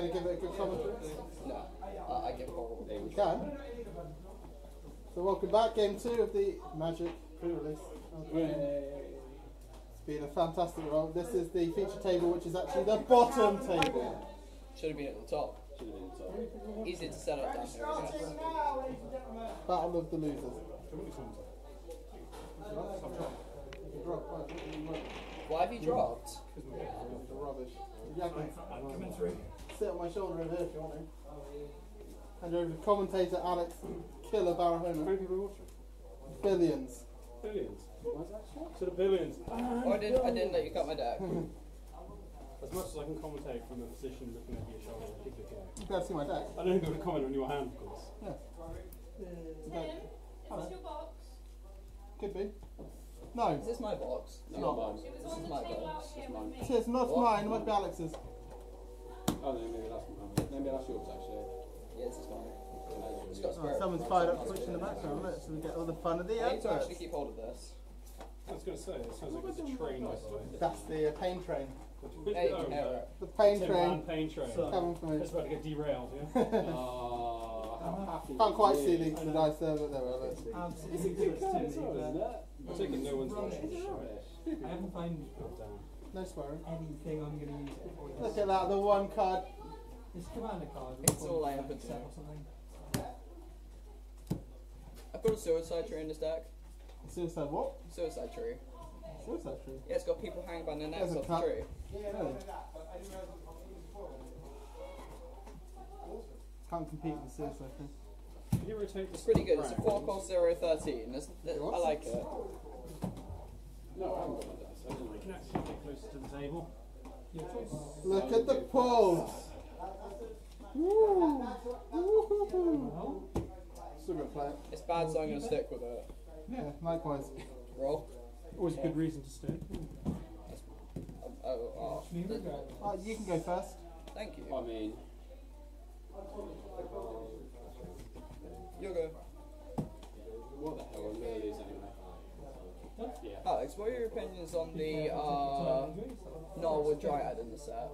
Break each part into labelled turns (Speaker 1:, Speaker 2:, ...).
Speaker 1: going to give it a good commentary?
Speaker 2: No, uh, I give horrible.
Speaker 1: You can. So welcome back, game two of the Magic pre-release. It's been a fantastic roll. This is the feature table, which is actually the bottom table.
Speaker 2: Should have been at the top.
Speaker 3: Should have been top.
Speaker 2: Easy to set up down here,
Speaker 1: Battle of the losers.
Speaker 2: Why have you dropped?
Speaker 1: Rubbish. Yeah, I can
Speaker 4: Coming through.
Speaker 1: Sit on my shoulder over here if you want to. And over to commentator Alex Killer
Speaker 3: How
Speaker 1: Barahona.
Speaker 3: many people are watching?
Speaker 1: Billions.
Speaker 3: Billions. Why is that short? To the billions.
Speaker 2: Oh, I didn't. I didn't let you cut my deck.
Speaker 3: As much as I can commentate from a position looking over your shoulder, keep it going.
Speaker 1: You can see my deck.
Speaker 3: I don't even got to comment on your hand, of course.
Speaker 1: Yes.
Speaker 5: Tim, it's your box.
Speaker 1: Could be. No.
Speaker 2: Is this my box?
Speaker 3: No,
Speaker 1: not.
Speaker 3: mine.
Speaker 5: It was
Speaker 2: This
Speaker 5: on
Speaker 2: is
Speaker 5: the
Speaker 2: my
Speaker 5: table
Speaker 2: box.
Speaker 5: out here
Speaker 3: It's
Speaker 5: with
Speaker 3: mine.
Speaker 5: me.
Speaker 1: It says not
Speaker 2: What?
Speaker 1: mine, it might be Alex's.
Speaker 3: Oh, no, maybe that's mine. Maybe that's yours, actually.
Speaker 2: Yeah, this is mine. It's got
Speaker 1: Oh, someone's fired up Twitch in the background, look, so we get all the fun of the
Speaker 2: I need to actually keep hold of this.
Speaker 3: I was going to say, it sounds like it's a train, by the way.
Speaker 1: That's the uh, pain train.
Speaker 2: Hey, you can hear it.
Speaker 1: The pain train
Speaker 3: Man pain train.
Speaker 1: coming from
Speaker 3: It's
Speaker 1: it.
Speaker 3: about to get derailed, yeah? Oh, how happy
Speaker 1: Can't quite
Speaker 3: he
Speaker 1: see
Speaker 3: is.
Speaker 1: the, the dice there, but there we are. look.
Speaker 4: Absolutely good to me, but
Speaker 3: I take it no one's watching.
Speaker 4: I haven't found
Speaker 3: damn.
Speaker 1: No swearing.
Speaker 4: anything I'm going to use it for.
Speaker 1: Look at that, the one card.
Speaker 4: This commander card.
Speaker 2: It's all I ever do.
Speaker 4: set or something.
Speaker 2: I've got a suicide tree in this deck.
Speaker 1: Suicide what?
Speaker 2: Suicide tree.
Speaker 1: Suicide tree.
Speaker 2: Yeah, it's got people hanging by their necks
Speaker 1: There's a
Speaker 2: off the
Speaker 1: cut.
Speaker 2: tree.
Speaker 1: Really? Can't compete with suicide tree.
Speaker 3: You rotate
Speaker 2: It's pretty good. It's a
Speaker 3: round?
Speaker 2: 4 cost 13. It's, it, I like it.
Speaker 3: No, I haven't got my dice. I didn't like it. actually get closer to the table.
Speaker 1: Look at the pulls. Woo. Woo. Still gonna play it.
Speaker 2: It's bad, so I'm going to stick with it.
Speaker 1: Yeah, likewise.
Speaker 2: Roll.
Speaker 3: Always a good reason to stay.
Speaker 2: Oh, oh,
Speaker 4: watch.
Speaker 1: Oh, uh, you can go first.
Speaker 2: thank you.
Speaker 3: I mean,
Speaker 2: You'll go.
Speaker 3: what the hell are lilies anyway? Yeah.
Speaker 2: Alex, what are your opinions on the uh, Norwood Dryad in the set?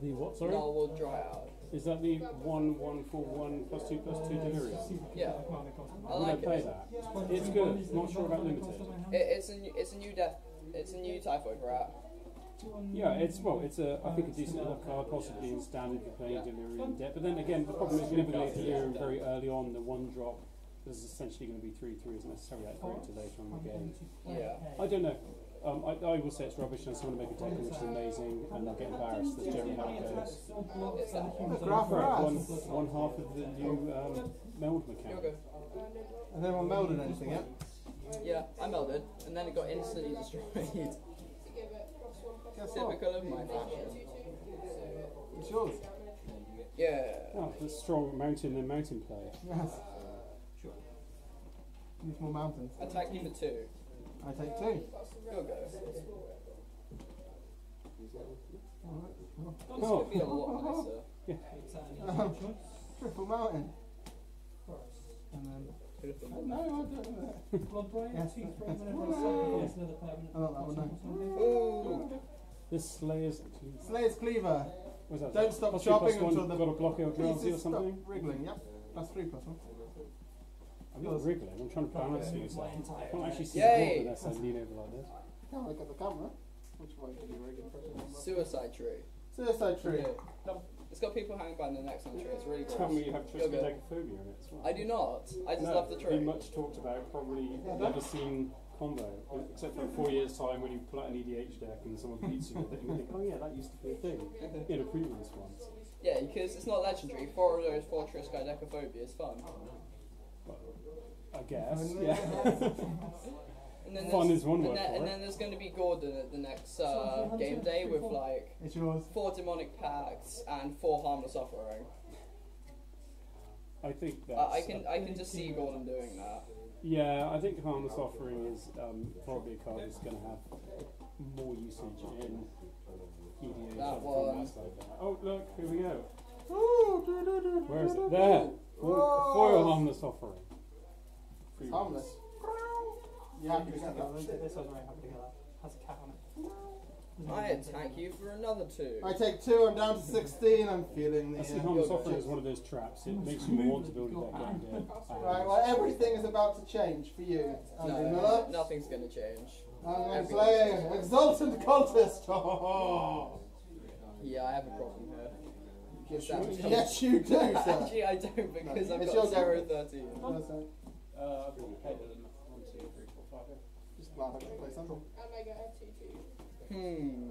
Speaker 6: The what, sorry?
Speaker 2: Norwood Dryad.
Speaker 6: Is that the one one four one plus two plus two delirium?
Speaker 2: Yeah. I
Speaker 6: Would I
Speaker 2: like
Speaker 6: play
Speaker 2: it.
Speaker 6: that? It's good. Not sure about limited.
Speaker 2: it. It's a new, it's a new death. It's a new typhoid rat.
Speaker 6: Yeah, it's well, it's a I think a decent enough card, possibly in standard for playing delirium deck. But then again, the problem is living late delirium very early on. The one drop is essentially going to be three three, isn't necessarily that great to later on the game.
Speaker 2: Yeah.
Speaker 6: I don't know. Um, I, I will say it's rubbish, and someone to make a deck which is amazing, and they'll get embarrassed. That's generally how it goes.
Speaker 2: That one.
Speaker 1: Look, Graf
Speaker 6: Rats, one, one half of the new um, meld mechanic.
Speaker 2: go.
Speaker 1: Has anyone melded anything yet?
Speaker 2: Yeah, I melded, and then it got instantly destroyed.
Speaker 1: Guess what?
Speaker 2: Typical of my fashion.
Speaker 1: It's yours.
Speaker 2: Yeah.
Speaker 6: Oh, the strong mountain and mountain play.
Speaker 1: Yes. Need more mountains.
Speaker 2: Attack you for two.
Speaker 1: I take two.
Speaker 2: You'll go.
Speaker 1: Alright.
Speaker 2: This could be a lot nicer.
Speaker 1: Um, triple mountain. And then. No, I don't know.
Speaker 4: Bloodbriar,
Speaker 1: Yes.
Speaker 4: two throws whenever I sacrifice another permanent.
Speaker 1: I don't no.
Speaker 4: or something.
Speaker 2: Ooh.
Speaker 6: This Slayer's.
Speaker 1: Slayer's Cleaver.
Speaker 6: What's that?
Speaker 1: Don't stop
Speaker 6: Plus two,
Speaker 1: chopping
Speaker 6: plus one,
Speaker 1: until the
Speaker 6: got a block or drowsy or
Speaker 1: pieces stop
Speaker 6: something?
Speaker 1: wriggling. Yep. That's three plus one.
Speaker 6: I'm not wriggling, I'm trying to balance these.
Speaker 4: My
Speaker 6: I can't actually see
Speaker 2: Yay!
Speaker 6: the board unless I lean over like this.
Speaker 1: Can't look at the camera. Which way can you wriggle?
Speaker 2: Suicide tree.
Speaker 1: Suicide tree.
Speaker 2: It's got people hanging by their necks on the tree. It's really
Speaker 6: Tell me you have
Speaker 2: You'll
Speaker 6: in it as well.
Speaker 2: I do not. I just
Speaker 6: no,
Speaker 2: love the
Speaker 6: tree.
Speaker 2: tree.
Speaker 6: much talked about, probably never seen combo, except for four years' time when you pull out an EDH deck and someone beats you with it and you think, oh yeah, that used to be a thing in a previous one.
Speaker 2: Yeah, because it's not legendary. Four of those Fortress Skydecophobia is fun.
Speaker 6: I guess, yeah.
Speaker 2: And then
Speaker 6: Fun
Speaker 2: there's-
Speaker 6: is one
Speaker 2: and
Speaker 6: word
Speaker 2: then,
Speaker 6: for
Speaker 2: and
Speaker 6: it.
Speaker 2: then there's going to be Gordon at the next uh, game day with like
Speaker 1: It's yours.
Speaker 2: four demonic pacts and four harmless offering.
Speaker 6: I think that's.
Speaker 2: I, I can I can just see Gordon doing that.
Speaker 6: Yeah, I think Harmless Offering is um, probably a card that's going to have more usage in EDH
Speaker 2: That
Speaker 6: and
Speaker 2: one.
Speaker 6: formats like that. Oh, look, here we go. Where is
Speaker 1: do,
Speaker 6: it? There!
Speaker 1: Do.
Speaker 6: Foil foil Harmless Offering.
Speaker 1: It's harmless. You happy to get that?
Speaker 4: This was very happy to get that. Has a cat on it.
Speaker 2: I attack you for another two.
Speaker 1: I take two. I'm down to sixteen. I'm feeling the.
Speaker 6: I see Hans often as one of those traps. It makes you want to build a deck like that.
Speaker 1: Right, well, everything is about to change for you, Andrew
Speaker 2: No,
Speaker 1: Miller.
Speaker 2: nothing's gonna change.
Speaker 1: I'm going to play. Exultant Cultist. Oh.
Speaker 2: Yeah, I have a problem here.
Speaker 1: Yes,
Speaker 2: Sounds
Speaker 1: you, yes, you do, sir.
Speaker 2: Actually, I don't because
Speaker 1: No,
Speaker 2: I've
Speaker 1: it's
Speaker 2: got
Speaker 1: your
Speaker 2: zero
Speaker 1: go.
Speaker 2: thirteen.
Speaker 1: Listen,
Speaker 3: Uh, I've already played it. One, two, three, four, five. yeah.
Speaker 1: Just glad I can play something.
Speaker 5: Omega F2 2.
Speaker 2: Hmm.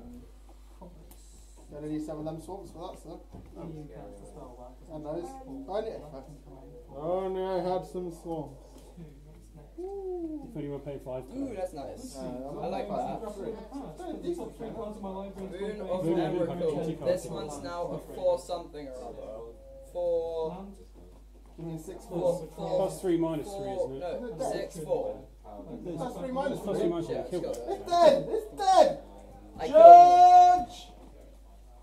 Speaker 1: Gonna need some of them swamps for that, sir.
Speaker 4: You cast the spell back.
Speaker 1: And those. Only, only I had some swamps.
Speaker 6: If anyone pay five
Speaker 2: Ooh,
Speaker 6: times.
Speaker 2: that's nice.
Speaker 1: Uh,
Speaker 2: I like that.
Speaker 1: Decent
Speaker 4: Three cards in my library.
Speaker 2: Boon
Speaker 4: Boon
Speaker 2: of
Speaker 6: Boon
Speaker 2: Emrakul.
Speaker 6: Emrakul.
Speaker 2: This one's now a four something or other. Four.
Speaker 4: Land.
Speaker 1: Give me six
Speaker 2: Four.
Speaker 1: four.
Speaker 2: Four.
Speaker 6: Plus three, minus three, isn't it?
Speaker 2: No, six four.
Speaker 1: Plus three minus
Speaker 6: Plus
Speaker 1: three.
Speaker 6: three, minus
Speaker 2: Yeah,
Speaker 6: one.
Speaker 2: it's
Speaker 6: Kill
Speaker 2: got
Speaker 6: it.
Speaker 2: that.
Speaker 1: It's dead! It's dead!
Speaker 2: I killed.
Speaker 1: Judge!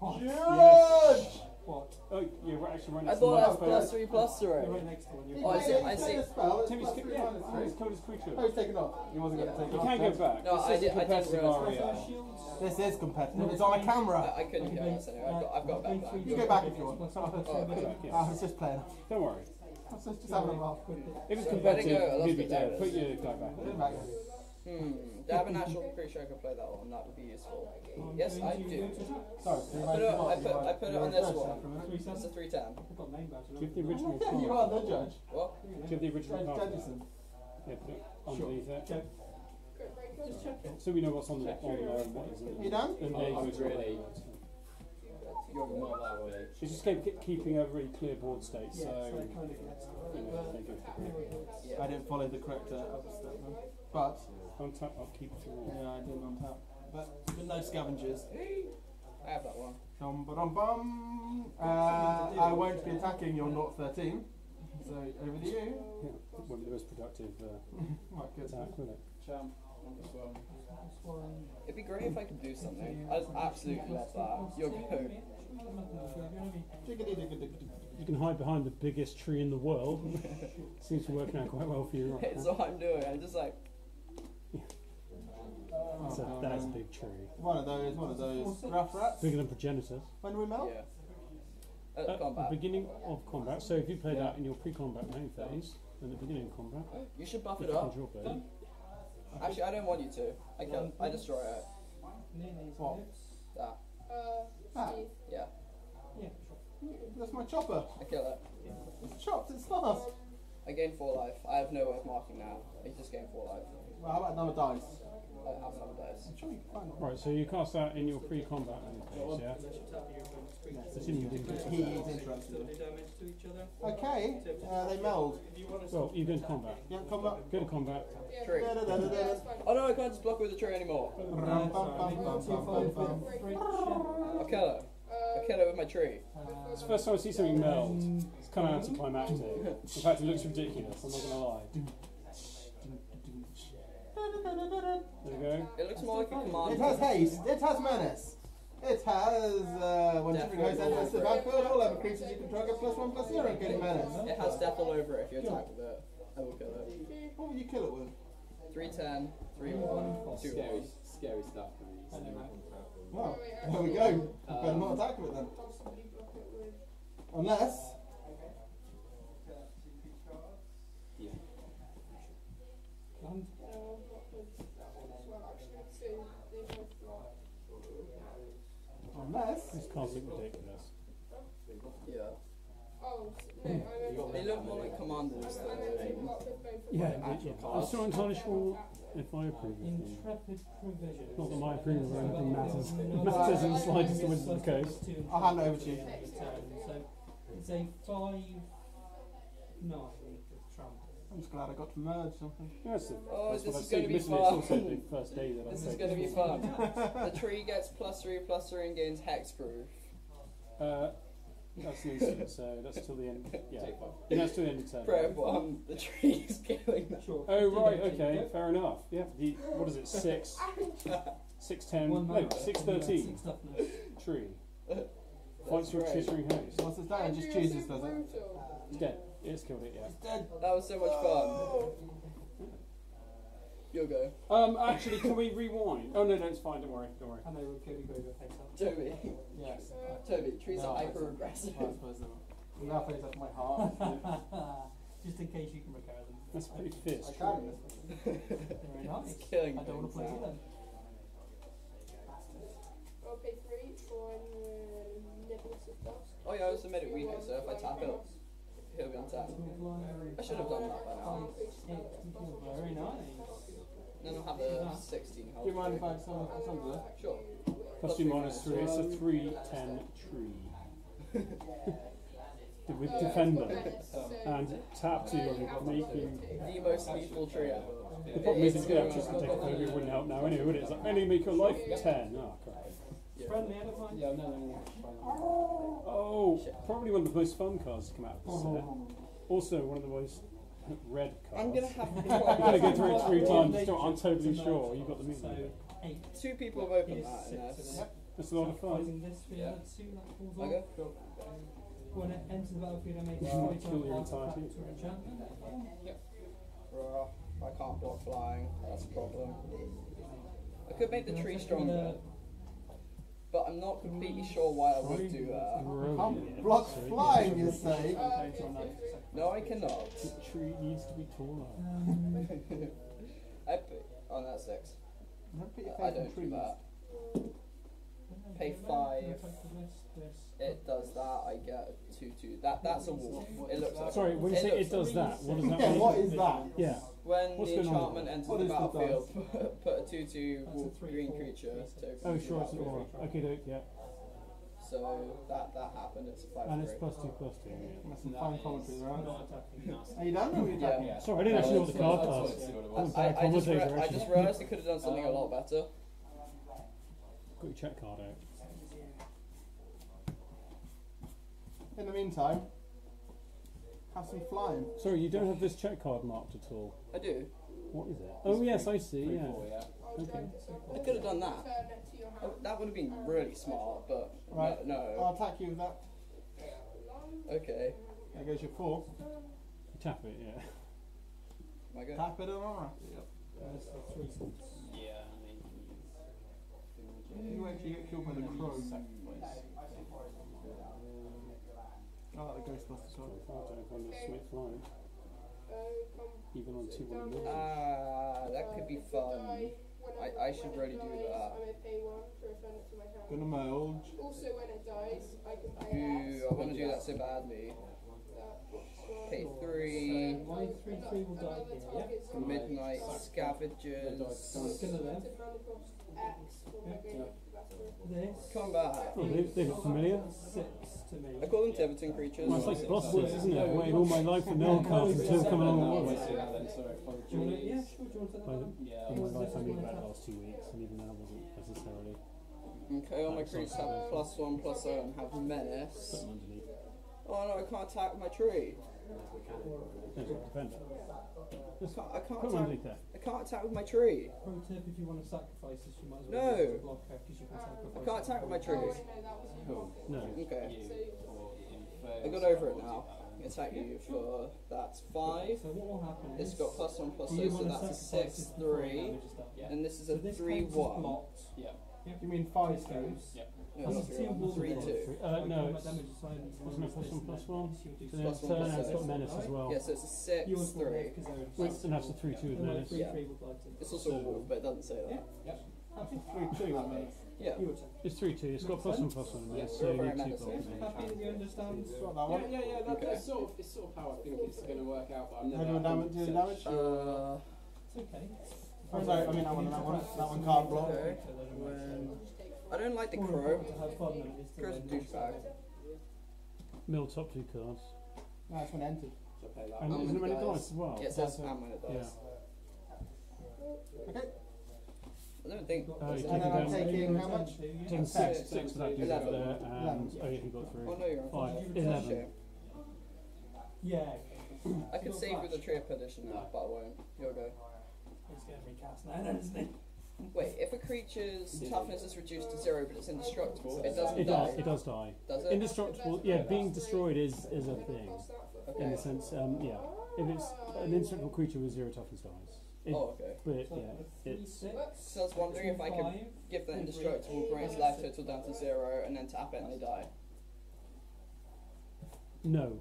Speaker 4: Hot.
Speaker 1: Judge!
Speaker 4: What?
Speaker 6: Oh, you're right- actually right
Speaker 2: I
Speaker 6: next
Speaker 2: thought
Speaker 6: to
Speaker 2: that
Speaker 6: my
Speaker 2: was plus
Speaker 6: spell.
Speaker 2: three plus
Speaker 4: You're
Speaker 2: three.
Speaker 4: right next to one. You're
Speaker 2: Oh, I see, I see.
Speaker 1: spell,
Speaker 6: Timmy's
Speaker 1: plus
Speaker 6: ki- yeah,
Speaker 1: minus
Speaker 6: no,
Speaker 1: three.
Speaker 6: he's killed his creature.
Speaker 1: Oh, he's taken off. He wasn't going to take
Speaker 6: You
Speaker 1: off.
Speaker 6: can go back.
Speaker 2: No,
Speaker 6: this
Speaker 2: I
Speaker 6: is
Speaker 2: did-
Speaker 6: a
Speaker 2: I didn't
Speaker 6: competitive
Speaker 2: realise
Speaker 6: area.
Speaker 1: This is competitive. It's on a camera.
Speaker 2: I, I couldn't hear us anyway. I've got, I've got back back.
Speaker 1: You go back if you want.
Speaker 4: Plus
Speaker 1: Oh,
Speaker 4: one, plus two,
Speaker 1: I was just playing.
Speaker 6: Don't worry.
Speaker 1: I was just having a laugh.
Speaker 6: If it's
Speaker 2: So where'd
Speaker 6: competitive,
Speaker 2: go? I lost
Speaker 6: he'd be
Speaker 2: it.
Speaker 6: dead. Put your guy back.
Speaker 1: Put it back.
Speaker 2: Hmm. Do I have a natural creature I could play that on? That would be useful. Yes, I do.
Speaker 1: Sorry,
Speaker 2: I put it, I put, I put it on this one.
Speaker 4: Three
Speaker 2: It's a
Speaker 4: seven.
Speaker 2: three ten.
Speaker 4: I've got name badge.
Speaker 6: Give the original
Speaker 1: Yeah, you are the judge.
Speaker 2: What?
Speaker 6: Give the original
Speaker 1: Judge
Speaker 6: card.
Speaker 1: Judgeson.
Speaker 6: Yeah, put it underneath it.
Speaker 4: Check.
Speaker 5: Crit breakers.
Speaker 6: So we know what's on the on there and what isn't.
Speaker 1: You done?
Speaker 6: And there you
Speaker 3: Oh, really?
Speaker 2: You're
Speaker 3: Not that way.
Speaker 6: It's just keep, keep- keeping a very clear board state, so
Speaker 4: Yeah, so kind of gets.
Speaker 6: you know, they go for it.
Speaker 1: I didn't follow the correct uh, step, man. But,
Speaker 6: Untap, I'll keep three.
Speaker 1: yeah, I didn't on tap. But, but no scavengers.
Speaker 2: I have that one.
Speaker 1: Dum ba dum bum. Uh, I won't be attacking your North 13. So, over to you.
Speaker 6: Yeah, won't be the most productive uh,
Speaker 1: Right, good.
Speaker 6: attack, will it?
Speaker 3: Champ. On this one.
Speaker 4: Plus one.
Speaker 2: It'd be great if I could do something. I'd absolutely love that. You're go.
Speaker 1: Jiggity diggity diggity.
Speaker 6: You can hide behind the biggest tree in the world. Seems to be working out quite well for you right
Speaker 2: It's
Speaker 6: now.
Speaker 2: what I'm doing. I'm just like,
Speaker 6: That's a,
Speaker 1: Oh,
Speaker 6: that is a
Speaker 1: um,
Speaker 6: big tree.
Speaker 1: One of those, one of those rough rats.
Speaker 6: Bigger than progenitors.
Speaker 1: When do we melt?
Speaker 2: yeah.
Speaker 6: At
Speaker 2: Uh,
Speaker 6: the
Speaker 2: combat.
Speaker 6: beginning of combat, so if you play
Speaker 1: Yeah.
Speaker 6: that in your pre-combat main phase, then the beginning of combat,
Speaker 2: You should buff
Speaker 6: you
Speaker 2: it up.
Speaker 6: it.
Speaker 2: Actually, I don't want you to. I can. I destroy it.
Speaker 1: What?
Speaker 2: That.
Speaker 5: Uh,
Speaker 1: Ah,
Speaker 5: Steve.
Speaker 2: Yeah.
Speaker 4: Yeah.
Speaker 1: that's my chopper.
Speaker 2: I kill it.
Speaker 1: It's chopped, it's fast.
Speaker 2: I gain four life. I have no way of marking now. I just gain four life.
Speaker 1: Well, how about another dice?
Speaker 2: I have another dice.
Speaker 1: I'm sure you can find one.
Speaker 6: Right, so you cast that in your pre-combat phase, yeah? Assuming you didn't get
Speaker 1: He
Speaker 6: to
Speaker 1: is interested. Okay, uh, they meld.
Speaker 6: Well, you go into combat.
Speaker 1: Yeah, combat.
Speaker 6: Go to combat.
Speaker 5: Yeah,
Speaker 2: Tree.
Speaker 5: yeah, that's fine.
Speaker 2: Oh no, I can't just block with the tree anymore.
Speaker 1: Rum, bum, bum, bum,
Speaker 2: kill it.
Speaker 5: Uh,
Speaker 2: I'll kill it with my tree.
Speaker 6: It's the first time I see something meld. It's kind of anticlimactic. In fact, it looks ridiculous, I'm not going to lie. There we go.
Speaker 2: It looks more like a command.
Speaker 1: It has haste, it has menace. It has, uh, when
Speaker 2: Death
Speaker 1: shooting host
Speaker 2: all
Speaker 1: enters the
Speaker 2: over it.
Speaker 1: battlefield, all other creatures you control get plus one plus zero, getting menace.
Speaker 2: It has death all over it if you attack with it. I will kill it.
Speaker 1: What would you kill it with?
Speaker 2: 310, 3-1, 2
Speaker 3: Scary,
Speaker 2: 1.
Speaker 3: scary stuff. when you see.
Speaker 1: Well, there we go. You better not attack with it then.
Speaker 5: possibly block.
Speaker 1: Unless,
Speaker 3: Yeah.
Speaker 4: Land.
Speaker 5: No, not with. Well, actually, two. They both block.
Speaker 1: Unless,
Speaker 6: This card's look ridiculous.
Speaker 2: Yeah.
Speaker 5: Oh, no, I meant.
Speaker 2: They look more like commanders
Speaker 5: I
Speaker 2: than
Speaker 5: meant to
Speaker 2: they
Speaker 5: block with both of
Speaker 6: Yeah,
Speaker 5: them.
Speaker 2: actual
Speaker 6: I'm
Speaker 2: cards.
Speaker 6: still not entirely sure if I approve of them.
Speaker 4: Intrepid provision.
Speaker 6: Not that my approval of anything matters. matters in the slightest to Wizards the Coast.
Speaker 1: I'll hand it over to you.
Speaker 4: So it's a five nine with trample.
Speaker 1: I'm just glad I got to merge something.
Speaker 6: Yes,
Speaker 2: Oh,
Speaker 6: that's
Speaker 2: this
Speaker 6: what I
Speaker 2: is
Speaker 6: see.
Speaker 2: gonna be
Speaker 6: Admittedly, it's also
Speaker 2: fun.
Speaker 6: the first day that I
Speaker 2: This is going to be fun. the tree gets plus 3, plus 3 and gains hexproof.
Speaker 6: Uh, that's an instant, so that's till the end. Yeah, yeah that's till the end of turn.
Speaker 2: Prep 1, the tree is killing them.
Speaker 4: Sure.
Speaker 6: Oh right, okay, fair enough. Yeah, the what is it? Six, six ten,
Speaker 4: One
Speaker 6: no,
Speaker 4: mana.
Speaker 6: six
Speaker 4: Yeah,
Speaker 6: thirteen
Speaker 4: six toughness.
Speaker 6: tree.
Speaker 2: That's
Speaker 6: Fights with
Speaker 2: great.
Speaker 6: Chittering Haze.
Speaker 1: Once it's down, it just
Speaker 5: Andrew,
Speaker 1: chooses, does it?
Speaker 5: brutal.
Speaker 6: It's dead. It's killed it. Yeah.
Speaker 1: It's dead.
Speaker 2: That was so much fun. You'll go.
Speaker 6: Um, actually, can we rewind? Oh no, no, it's fine. Don't worry. Don't worry.
Speaker 4: And they would go go go face up.
Speaker 2: Toby.
Speaker 1: Yes.
Speaker 2: Toby, trees
Speaker 1: No,
Speaker 2: are hyper aggressive.
Speaker 1: I suppose so. Now face up my heart.
Speaker 4: Just in case you can repair them.
Speaker 6: That's pretty fierce.
Speaker 1: I can.
Speaker 4: Very nice.
Speaker 2: It's killing
Speaker 4: I don't want to play
Speaker 2: things
Speaker 4: with them.
Speaker 5: I'll pay three for uh, Nicholas's.
Speaker 2: Oh yeah, I was a medic weaker, so if I tap it, he'll be on tap. I should have done that by now.
Speaker 4: Very nice.
Speaker 2: Then I'll have a 16 health.
Speaker 1: Do you mind if I sum some of that?
Speaker 2: Sure.
Speaker 6: Plus two minus three. It's a three ten tree. With defender uh, and tap to making.
Speaker 2: The most lethal tree ever.
Speaker 6: The problem is, it's going to have to take a Toby. It wouldn't help now anyway, would it? It's like only make your life ten. Oh crap.
Speaker 4: Friendly, I don't mind.
Speaker 3: Yeah, no, no, no. it's.
Speaker 6: Oh, probably one of the most fun cars to come out of the set. Uh-huh. Also, one of the most red cars.
Speaker 2: I'm gonna have
Speaker 6: You're gonna go through it three times.
Speaker 4: They
Speaker 6: Still, I'm totally
Speaker 4: to
Speaker 6: sure you've got the
Speaker 4: So
Speaker 6: movie.
Speaker 4: eight.
Speaker 2: Two people have opened
Speaker 4: is
Speaker 2: that, and
Speaker 4: six
Speaker 2: that's.
Speaker 4: of them.
Speaker 6: It's a lot of fun.
Speaker 4: This for
Speaker 2: Yeah.
Speaker 4: other two that falls
Speaker 2: I
Speaker 4: off.
Speaker 2: go.
Speaker 4: When it enters the battlefield, I make a
Speaker 6: You
Speaker 4: destroy
Speaker 6: kill your entire team.
Speaker 4: or
Speaker 2: I can't block flying. That's a problem. I could make the tree stronger, but I'm not completely sure why I would do that.
Speaker 1: Can't block flying, you say?
Speaker 2: Um, no, I cannot.
Speaker 6: The tree needs to be taller.
Speaker 2: I put, oh, that's six.
Speaker 1: Don't put your
Speaker 2: I don't do that. Pay five.
Speaker 4: This, this.
Speaker 2: It does that. I get a two two. That that's a wolf. It looks like.
Speaker 6: Sorry, when you say it does that, what does that
Speaker 1: Yeah,
Speaker 6: mean?
Speaker 1: what is that?
Speaker 6: Yeah.
Speaker 2: When
Speaker 6: What's
Speaker 2: the enchantment enters oh,
Speaker 1: What
Speaker 2: the battlefield, put a two two
Speaker 4: That's a
Speaker 2: wolf
Speaker 4: three,
Speaker 2: green
Speaker 4: four,
Speaker 2: creature. token
Speaker 6: Oh, sure, it's an aura. Okay, doke, yeah.
Speaker 2: So that that happened. It's a five
Speaker 6: And it's plus two, plus two. Yeah.
Speaker 1: That's some fine commentary, right?
Speaker 4: Not attacking.
Speaker 1: Are you done or are you
Speaker 2: Yeah.
Speaker 1: attacking?
Speaker 6: Sorry, I didn't actually know what the card
Speaker 3: I
Speaker 6: was.
Speaker 3: just wanted to see what it
Speaker 2: I,
Speaker 3: was.
Speaker 6: Oh, bad
Speaker 2: I, I just, re- I just realised it could have done something a lot better.
Speaker 6: Got your check card out.
Speaker 1: In the meantime, have some flying.
Speaker 6: Sorry, you don't have this check card marked at all.
Speaker 2: I do.
Speaker 6: What is it? Oh yes, I see.
Speaker 3: Three,
Speaker 6: Yeah.
Speaker 3: four, yeah.
Speaker 5: I'll
Speaker 6: Okay.
Speaker 5: drag this up.
Speaker 2: I could have done that.
Speaker 5: Turn it to your
Speaker 2: Oh, that would have been really smart, but
Speaker 1: Right.
Speaker 2: no.
Speaker 1: I'll attack you with that.
Speaker 2: Okay.
Speaker 1: There goes your four.
Speaker 6: Tap it. Yeah.
Speaker 2: My go.
Speaker 1: Tap it on.
Speaker 4: That's the three six.
Speaker 3: Yeah, I mean,
Speaker 1: You actually get killed by the crow. I like the Ghostbusters one.
Speaker 6: I don't find this Smith flying,
Speaker 5: Uh,
Speaker 6: even on two
Speaker 5: down
Speaker 6: one one.
Speaker 2: Ah, that could be fun. I-
Speaker 5: it-
Speaker 2: I should
Speaker 5: when
Speaker 2: really
Speaker 5: it
Speaker 2: do that.
Speaker 5: I'm gonna pay one to return it to my hand.
Speaker 1: Gonna merge.
Speaker 5: Also, when it dies, I can pay
Speaker 2: Ooh,
Speaker 5: X.
Speaker 2: I want to do that so badly.
Speaker 5: That.
Speaker 2: Pay three.
Speaker 4: So my three three will die here. Yeah.
Speaker 5: target's on
Speaker 2: Midnight
Speaker 5: my-
Speaker 2: scavengers.
Speaker 4: Kill of them.
Speaker 5: To mana cost X for my
Speaker 4: Yeah.
Speaker 5: game of the battle.
Speaker 4: This.
Speaker 2: Come back.
Speaker 6: Oh, they, they look familiar.
Speaker 4: Six to me.
Speaker 2: I call them Tiverton creatures.
Speaker 6: Well, it's like bosses, isn't it? Waiting all my life for nail cards until coming along
Speaker 3: no,
Speaker 6: the way.
Speaker 3: see that then, sorry.
Speaker 4: Do you want to? Yeah, sure. Do you want to take that one?
Speaker 3: Yeah,
Speaker 6: In my life, I knew about the last two weeks, and even then I wasn't necessarily
Speaker 2: Okay, all my creatures
Speaker 6: awesome.
Speaker 2: have plus one, plus zero, and have menace. Oh no, I can't attack my tree.
Speaker 6: There's a defender.
Speaker 2: I can't, I can't
Speaker 6: Put them
Speaker 2: attack.
Speaker 6: underneath.
Speaker 2: I can't attack with my tree.
Speaker 4: Pro tip: If you want to sacrifice this, you might as
Speaker 2: No.
Speaker 4: well use the blocker because you can oh, sacrifice.
Speaker 2: I can't attack with my
Speaker 5: Oh,
Speaker 2: tree.
Speaker 5: wait, no, that was you.
Speaker 3: Cool.
Speaker 6: No.
Speaker 2: Okay,
Speaker 3: You,
Speaker 5: So-
Speaker 3: or in
Speaker 2: I got over it now. I attack you for that's five.
Speaker 4: So what will happen
Speaker 2: It's
Speaker 4: is
Speaker 2: got plus one, plus
Speaker 4: do
Speaker 2: zero, so that's a six,
Speaker 4: this before it
Speaker 2: three,
Speaker 4: damages that?
Speaker 3: Yeah.
Speaker 2: and this is
Speaker 4: So
Speaker 2: a
Speaker 4: this
Speaker 2: three, one.
Speaker 3: Yeah.
Speaker 1: You mean five
Speaker 4: This
Speaker 1: goes?
Speaker 4: goes.
Speaker 3: Yeah.
Speaker 2: No,
Speaker 4: This
Speaker 2: not
Speaker 4: is
Speaker 2: three,
Speaker 4: two
Speaker 2: one.
Speaker 4: walls
Speaker 2: Three, two.
Speaker 6: Uh, no, it's,
Speaker 4: damage is fine, you
Speaker 6: wasn't it one,
Speaker 4: and
Speaker 6: plus
Speaker 4: that,
Speaker 6: one?
Speaker 4: so you'll do
Speaker 6: so
Speaker 4: six.
Speaker 6: then
Speaker 2: Plus
Speaker 6: it's
Speaker 2: one,
Speaker 6: turn,
Speaker 2: plus
Speaker 6: and it's got
Speaker 2: seven.
Speaker 6: menace as well.
Speaker 2: Yeah, so it's a six,
Speaker 4: You want four
Speaker 2: three.
Speaker 4: because
Speaker 6: Wait, and that's the three two with
Speaker 4: And
Speaker 6: menace.
Speaker 2: Yeah.
Speaker 4: three will die to
Speaker 2: It's also a wolf, but it doesn't say that.
Speaker 1: Three, two, I mean.
Speaker 2: Yeah.
Speaker 4: You would say.
Speaker 6: It's three two. It's got plus one plus one in there,
Speaker 2: Yeah,
Speaker 6: so you
Speaker 2: very
Speaker 6: need two
Speaker 2: menacing.
Speaker 4: Happy that you understand?
Speaker 3: Yeah, yeah, yeah. That,
Speaker 2: Okay.
Speaker 3: That's sort of, it's sort of how I think it's going to work out, but I'm
Speaker 1: How
Speaker 3: never.
Speaker 1: do you damage? Do you damage?
Speaker 2: Uh,
Speaker 4: It's okay.
Speaker 1: Oh, sorry, I mean that one, that one. That one can't block.
Speaker 2: Okay.
Speaker 4: So they're
Speaker 2: when I don't like the
Speaker 4: more
Speaker 2: crow.
Speaker 4: important to have fun than it is to
Speaker 2: Crow's a douchebag.
Speaker 6: Mill top two cards.
Speaker 1: That's one entered.
Speaker 3: So play that.
Speaker 6: And
Speaker 2: Um,
Speaker 6: isn't there many
Speaker 2: dice.
Speaker 6: dice as well?
Speaker 2: Yeah, it says
Speaker 1: That's it.
Speaker 2: and when it does.
Speaker 6: Yeah.
Speaker 1: Okay.
Speaker 2: I don't think.
Speaker 6: Uh,
Speaker 2: that's
Speaker 6: you
Speaker 2: it.
Speaker 1: And then I'm
Speaker 6: down.
Speaker 1: taking how much?
Speaker 6: Taking
Speaker 1: Six.
Speaker 6: six, six for that dude over there, and oh yeah, he got
Speaker 2: Oh
Speaker 6: through.
Speaker 2: no, you're on.
Speaker 6: Five,
Speaker 4: Did you return
Speaker 6: eleven.
Speaker 4: Yeah.
Speaker 2: I could save with a Tree of Perdition now, but I won't. You'll go.
Speaker 4: He's getting recast now, then, isn't he?
Speaker 2: Wait, if a creature's toughness is reduced to zero but it's indestructible, it doesn't
Speaker 6: It
Speaker 2: die.
Speaker 6: does. It does die.
Speaker 2: Does it?
Speaker 6: Indestructible. Yeah, being destroyed is is a thing. In
Speaker 2: Okay.
Speaker 6: the sense, um, yeah. If it's an indestructible creature with zero toughness dies. It-
Speaker 2: oh, okay.
Speaker 6: But
Speaker 4: So
Speaker 6: yeah, it's
Speaker 2: So I was wondering if I could give the indestructible bring its life total down to zero and then tap it and they die.
Speaker 6: no.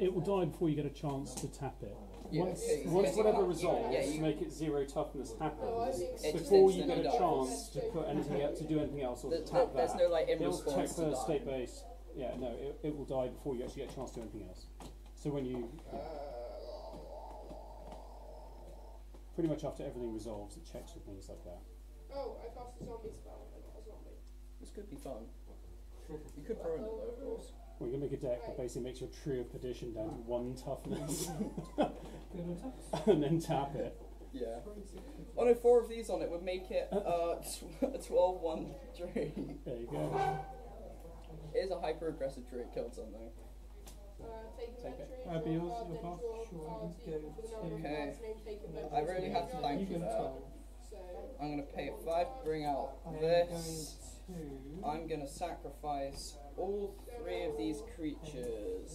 Speaker 6: It will die before you get a chance to tap it.
Speaker 2: Yeah,
Speaker 6: once
Speaker 2: okay,
Speaker 6: once
Speaker 2: yeah,
Speaker 6: whatever
Speaker 2: yeah,
Speaker 6: resolves
Speaker 2: yeah, you-
Speaker 6: make it zero toughness
Speaker 5: No, I
Speaker 6: happens,
Speaker 2: It
Speaker 6: before you get a chance to put anything else, to do anything else or
Speaker 2: There,
Speaker 6: to
Speaker 2: there,
Speaker 6: tap
Speaker 2: there's
Speaker 6: that,
Speaker 2: no like
Speaker 6: it'll check
Speaker 2: response
Speaker 6: the state base. Yeah, no, it, it will die before you actually get a chance to do anything else. So when you
Speaker 5: Uh,
Speaker 6: pretty much after everything resolves, it checks for things like that.
Speaker 5: oh, I cast a zombie spell. I got a zombie.
Speaker 2: This could be fun. You could ruin it though, of course.
Speaker 6: Well, you can make a deck that basically makes your Tree of Perdition down to one toughness, and then tap it.
Speaker 2: Yeah. Oh no, four of these on it would make it uh, a 12 1 tree.
Speaker 6: There you go.
Speaker 2: It is a hyper aggressive tree, it killed something.
Speaker 5: Uh, take
Speaker 6: Take it.
Speaker 5: inventory.
Speaker 1: Uh, be
Speaker 5: draw a
Speaker 1: yours,
Speaker 5: card,
Speaker 1: your
Speaker 5: then a
Speaker 4: Sure,
Speaker 5: card
Speaker 4: let's go
Speaker 5: equal to the number of
Speaker 2: to-
Speaker 5: cards named, take inventory.
Speaker 2: I really have to thank
Speaker 4: you
Speaker 2: you
Speaker 4: go
Speaker 2: for that.
Speaker 4: twelve.
Speaker 5: So,
Speaker 2: I'm gonna pay a 5 bring out
Speaker 4: I
Speaker 2: this.
Speaker 4: going to.
Speaker 2: I'm gonna sacrifice all three of these creatures.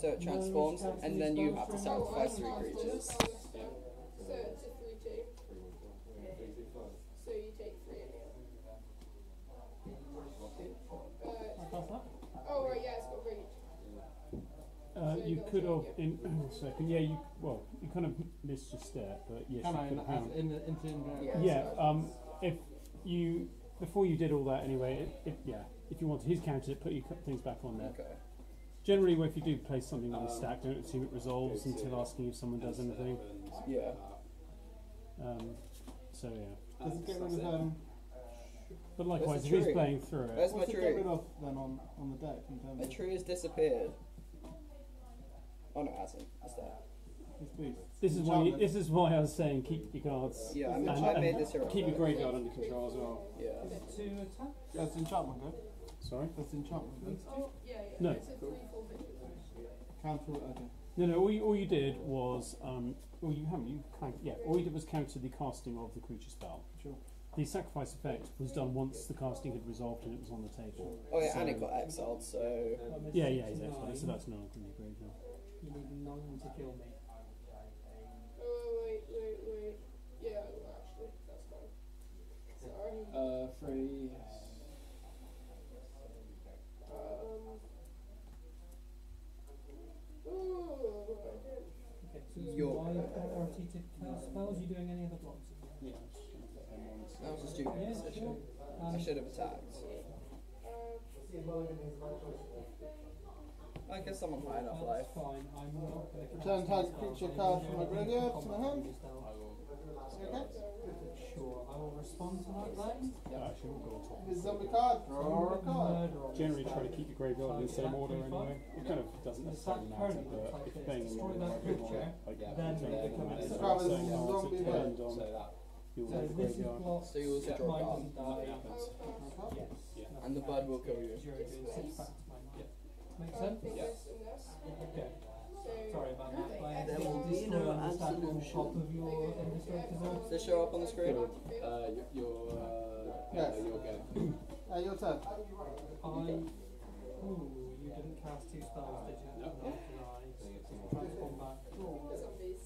Speaker 2: So it transforms, and then you have to sacrifice three creatures.
Speaker 5: all spells, So it's a 3 2. So you take 3 in the air. Uh,
Speaker 4: I pass that.
Speaker 5: oh, right, yeah, it's got reach.
Speaker 6: Uh,
Speaker 5: So
Speaker 6: you could have
Speaker 5: take
Speaker 6: in a second. Yeah, you well, you kind of missed your step, but yes,
Speaker 1: Can
Speaker 6: you
Speaker 1: I
Speaker 6: could
Speaker 1: in,
Speaker 6: have.
Speaker 1: in the into the
Speaker 2: Yeah.
Speaker 6: Yeah, um, if you before you did all that anyway, it, it, yeah, if you wanted his counter, put your things back on there.
Speaker 2: Okay.
Speaker 6: Generally, if you do place something on the stack, don't assume it resolves until asking if someone does anything.
Speaker 2: Yeah.
Speaker 6: Um, so yeah,
Speaker 1: Does it get rid of um?
Speaker 6: but likewise, if he's playing through it,
Speaker 2: Where's my
Speaker 1: What's it get rid of then on on the deck in terms
Speaker 2: My
Speaker 1: of
Speaker 2: tree has disappeared. Oh no, it hasn't. It's there.
Speaker 6: this is why you, this is why I was saying keep your cards,
Speaker 2: Yeah, I,
Speaker 1: And-
Speaker 2: made-
Speaker 6: and,
Speaker 2: I made this here.
Speaker 6: keep your graveyard under control as well.
Speaker 2: Yeah.
Speaker 4: Two attacks.
Speaker 1: That's enchantment, good.
Speaker 6: Sorry.
Speaker 1: That's enchantment, good.
Speaker 5: Oh, yeah, yeah.
Speaker 6: No.
Speaker 5: It's a 3 4.
Speaker 1: Cancel it. Okay.
Speaker 6: No, no. All you, all you did was, um, well, you haven't. You count, yeah. All you did was counter the casting of the creature spell.
Speaker 1: Sure.
Speaker 6: The sacrifice effect was done once the casting had resolved and it was on the table.
Speaker 2: Oh yeah, and it got exiled, so
Speaker 6: Yeah, yeah,
Speaker 4: six,
Speaker 6: exactly. So that's no longer in the graveyard.
Speaker 4: You need nine to kill me.
Speaker 5: Oh, wait, wait, wait. Yeah, well, actually, that's fine. Sorry.
Speaker 3: Uh, three.
Speaker 5: Um. Ooh, I did.
Speaker 4: Okay, so it's
Speaker 2: Your-
Speaker 4: priority to cast spells. You doing any other blocks?
Speaker 6: Yeah. I'm just gonna put them on.
Speaker 2: that was a stupid
Speaker 4: Yeah,
Speaker 2: decision.
Speaker 4: sure.
Speaker 2: I
Speaker 4: Um,
Speaker 2: should have attacked.
Speaker 5: Um,
Speaker 2: I guess someone high enough life.
Speaker 4: That's fine. I'm not going to
Speaker 1: Return target creature card from my graveyard to my hand. Okay.
Speaker 4: Sure, I will respond to that then.
Speaker 6: Yeah, actually, we'll go on top.
Speaker 1: His zombie card. Draw a card.
Speaker 6: Generally, try to keep your graveyard in the same order anyway. It kind of doesn't necessarily matter, but
Speaker 4: like
Speaker 6: if
Speaker 4: this.
Speaker 6: playing in
Speaker 4: Destroy
Speaker 6: order,
Speaker 4: that
Speaker 6: like
Speaker 4: creature, then
Speaker 6: turn
Speaker 4: make
Speaker 6: one,
Speaker 4: the command.
Speaker 6: turn
Speaker 1: Describe it as
Speaker 6: second,
Speaker 1: a
Speaker 6: turn
Speaker 1: zombie
Speaker 6: two, on your
Speaker 4: So this is
Speaker 6: graveyard.
Speaker 4: block.
Speaker 2: So you also draw a
Speaker 4: mine
Speaker 2: card.
Speaker 4: doesn't die.
Speaker 1: Okay.
Speaker 4: Yes.
Speaker 2: And the bird will kill you.
Speaker 4: Zero doing six back to my mind. Makes
Speaker 5: I
Speaker 4: sense?
Speaker 5: think
Speaker 2: Yeah.
Speaker 5: this and this.
Speaker 4: Okay. Sorry about that. I
Speaker 5: There will be no
Speaker 4: the on
Speaker 5: absolute
Speaker 4: top of your indestructible.
Speaker 2: Does this show up on the screen?
Speaker 5: how'd you feel?
Speaker 3: Uh, your, your, uh,
Speaker 1: Yes.
Speaker 3: uh, your go.
Speaker 1: Uh, your turn.
Speaker 4: I. Ooh, you didn't cast two spells, did you?
Speaker 3: No.
Speaker 4: Nice. Transform back.
Speaker 5: Zombies.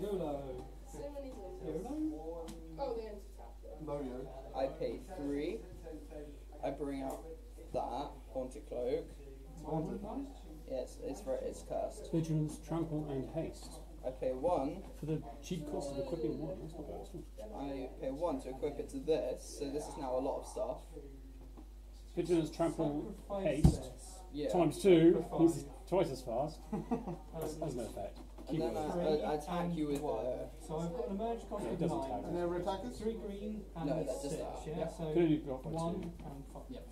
Speaker 4: YOLO.
Speaker 5: So many.
Speaker 4: YOLO.
Speaker 5: Oh, the anti-tap them.
Speaker 1: Loyo.
Speaker 2: I pay three. I bring out that haunted cloak.
Speaker 1: Haunted.
Speaker 2: Yes, it's right. It's cursed.
Speaker 6: Vigilance, trample, and haste.
Speaker 2: I pay one.
Speaker 6: For the cheap cost of equipping one, that's not bad at all.
Speaker 2: I pay one to equip it to this. So this is now a lot of stuff.
Speaker 6: Vigilance, trample, haste,
Speaker 4: this.
Speaker 2: Yeah.
Speaker 6: times two,
Speaker 4: For
Speaker 6: he's twice as fast.
Speaker 4: Um,
Speaker 6: Has no effect.
Speaker 2: And
Speaker 6: Keep
Speaker 2: then. I, I, I attack you with
Speaker 4: one.
Speaker 2: uh,
Speaker 4: So I've got an emerge cost
Speaker 6: No,
Speaker 4: of
Speaker 6: doesn't
Speaker 4: nine.
Speaker 6: tag.
Speaker 1: Any other attackers?
Speaker 4: Three green and
Speaker 2: No, that's just
Speaker 4: six, yeah?
Speaker 2: Yeah.
Speaker 4: So
Speaker 6: Can only block
Speaker 4: one
Speaker 6: two.
Speaker 4: and five.
Speaker 3: Yep.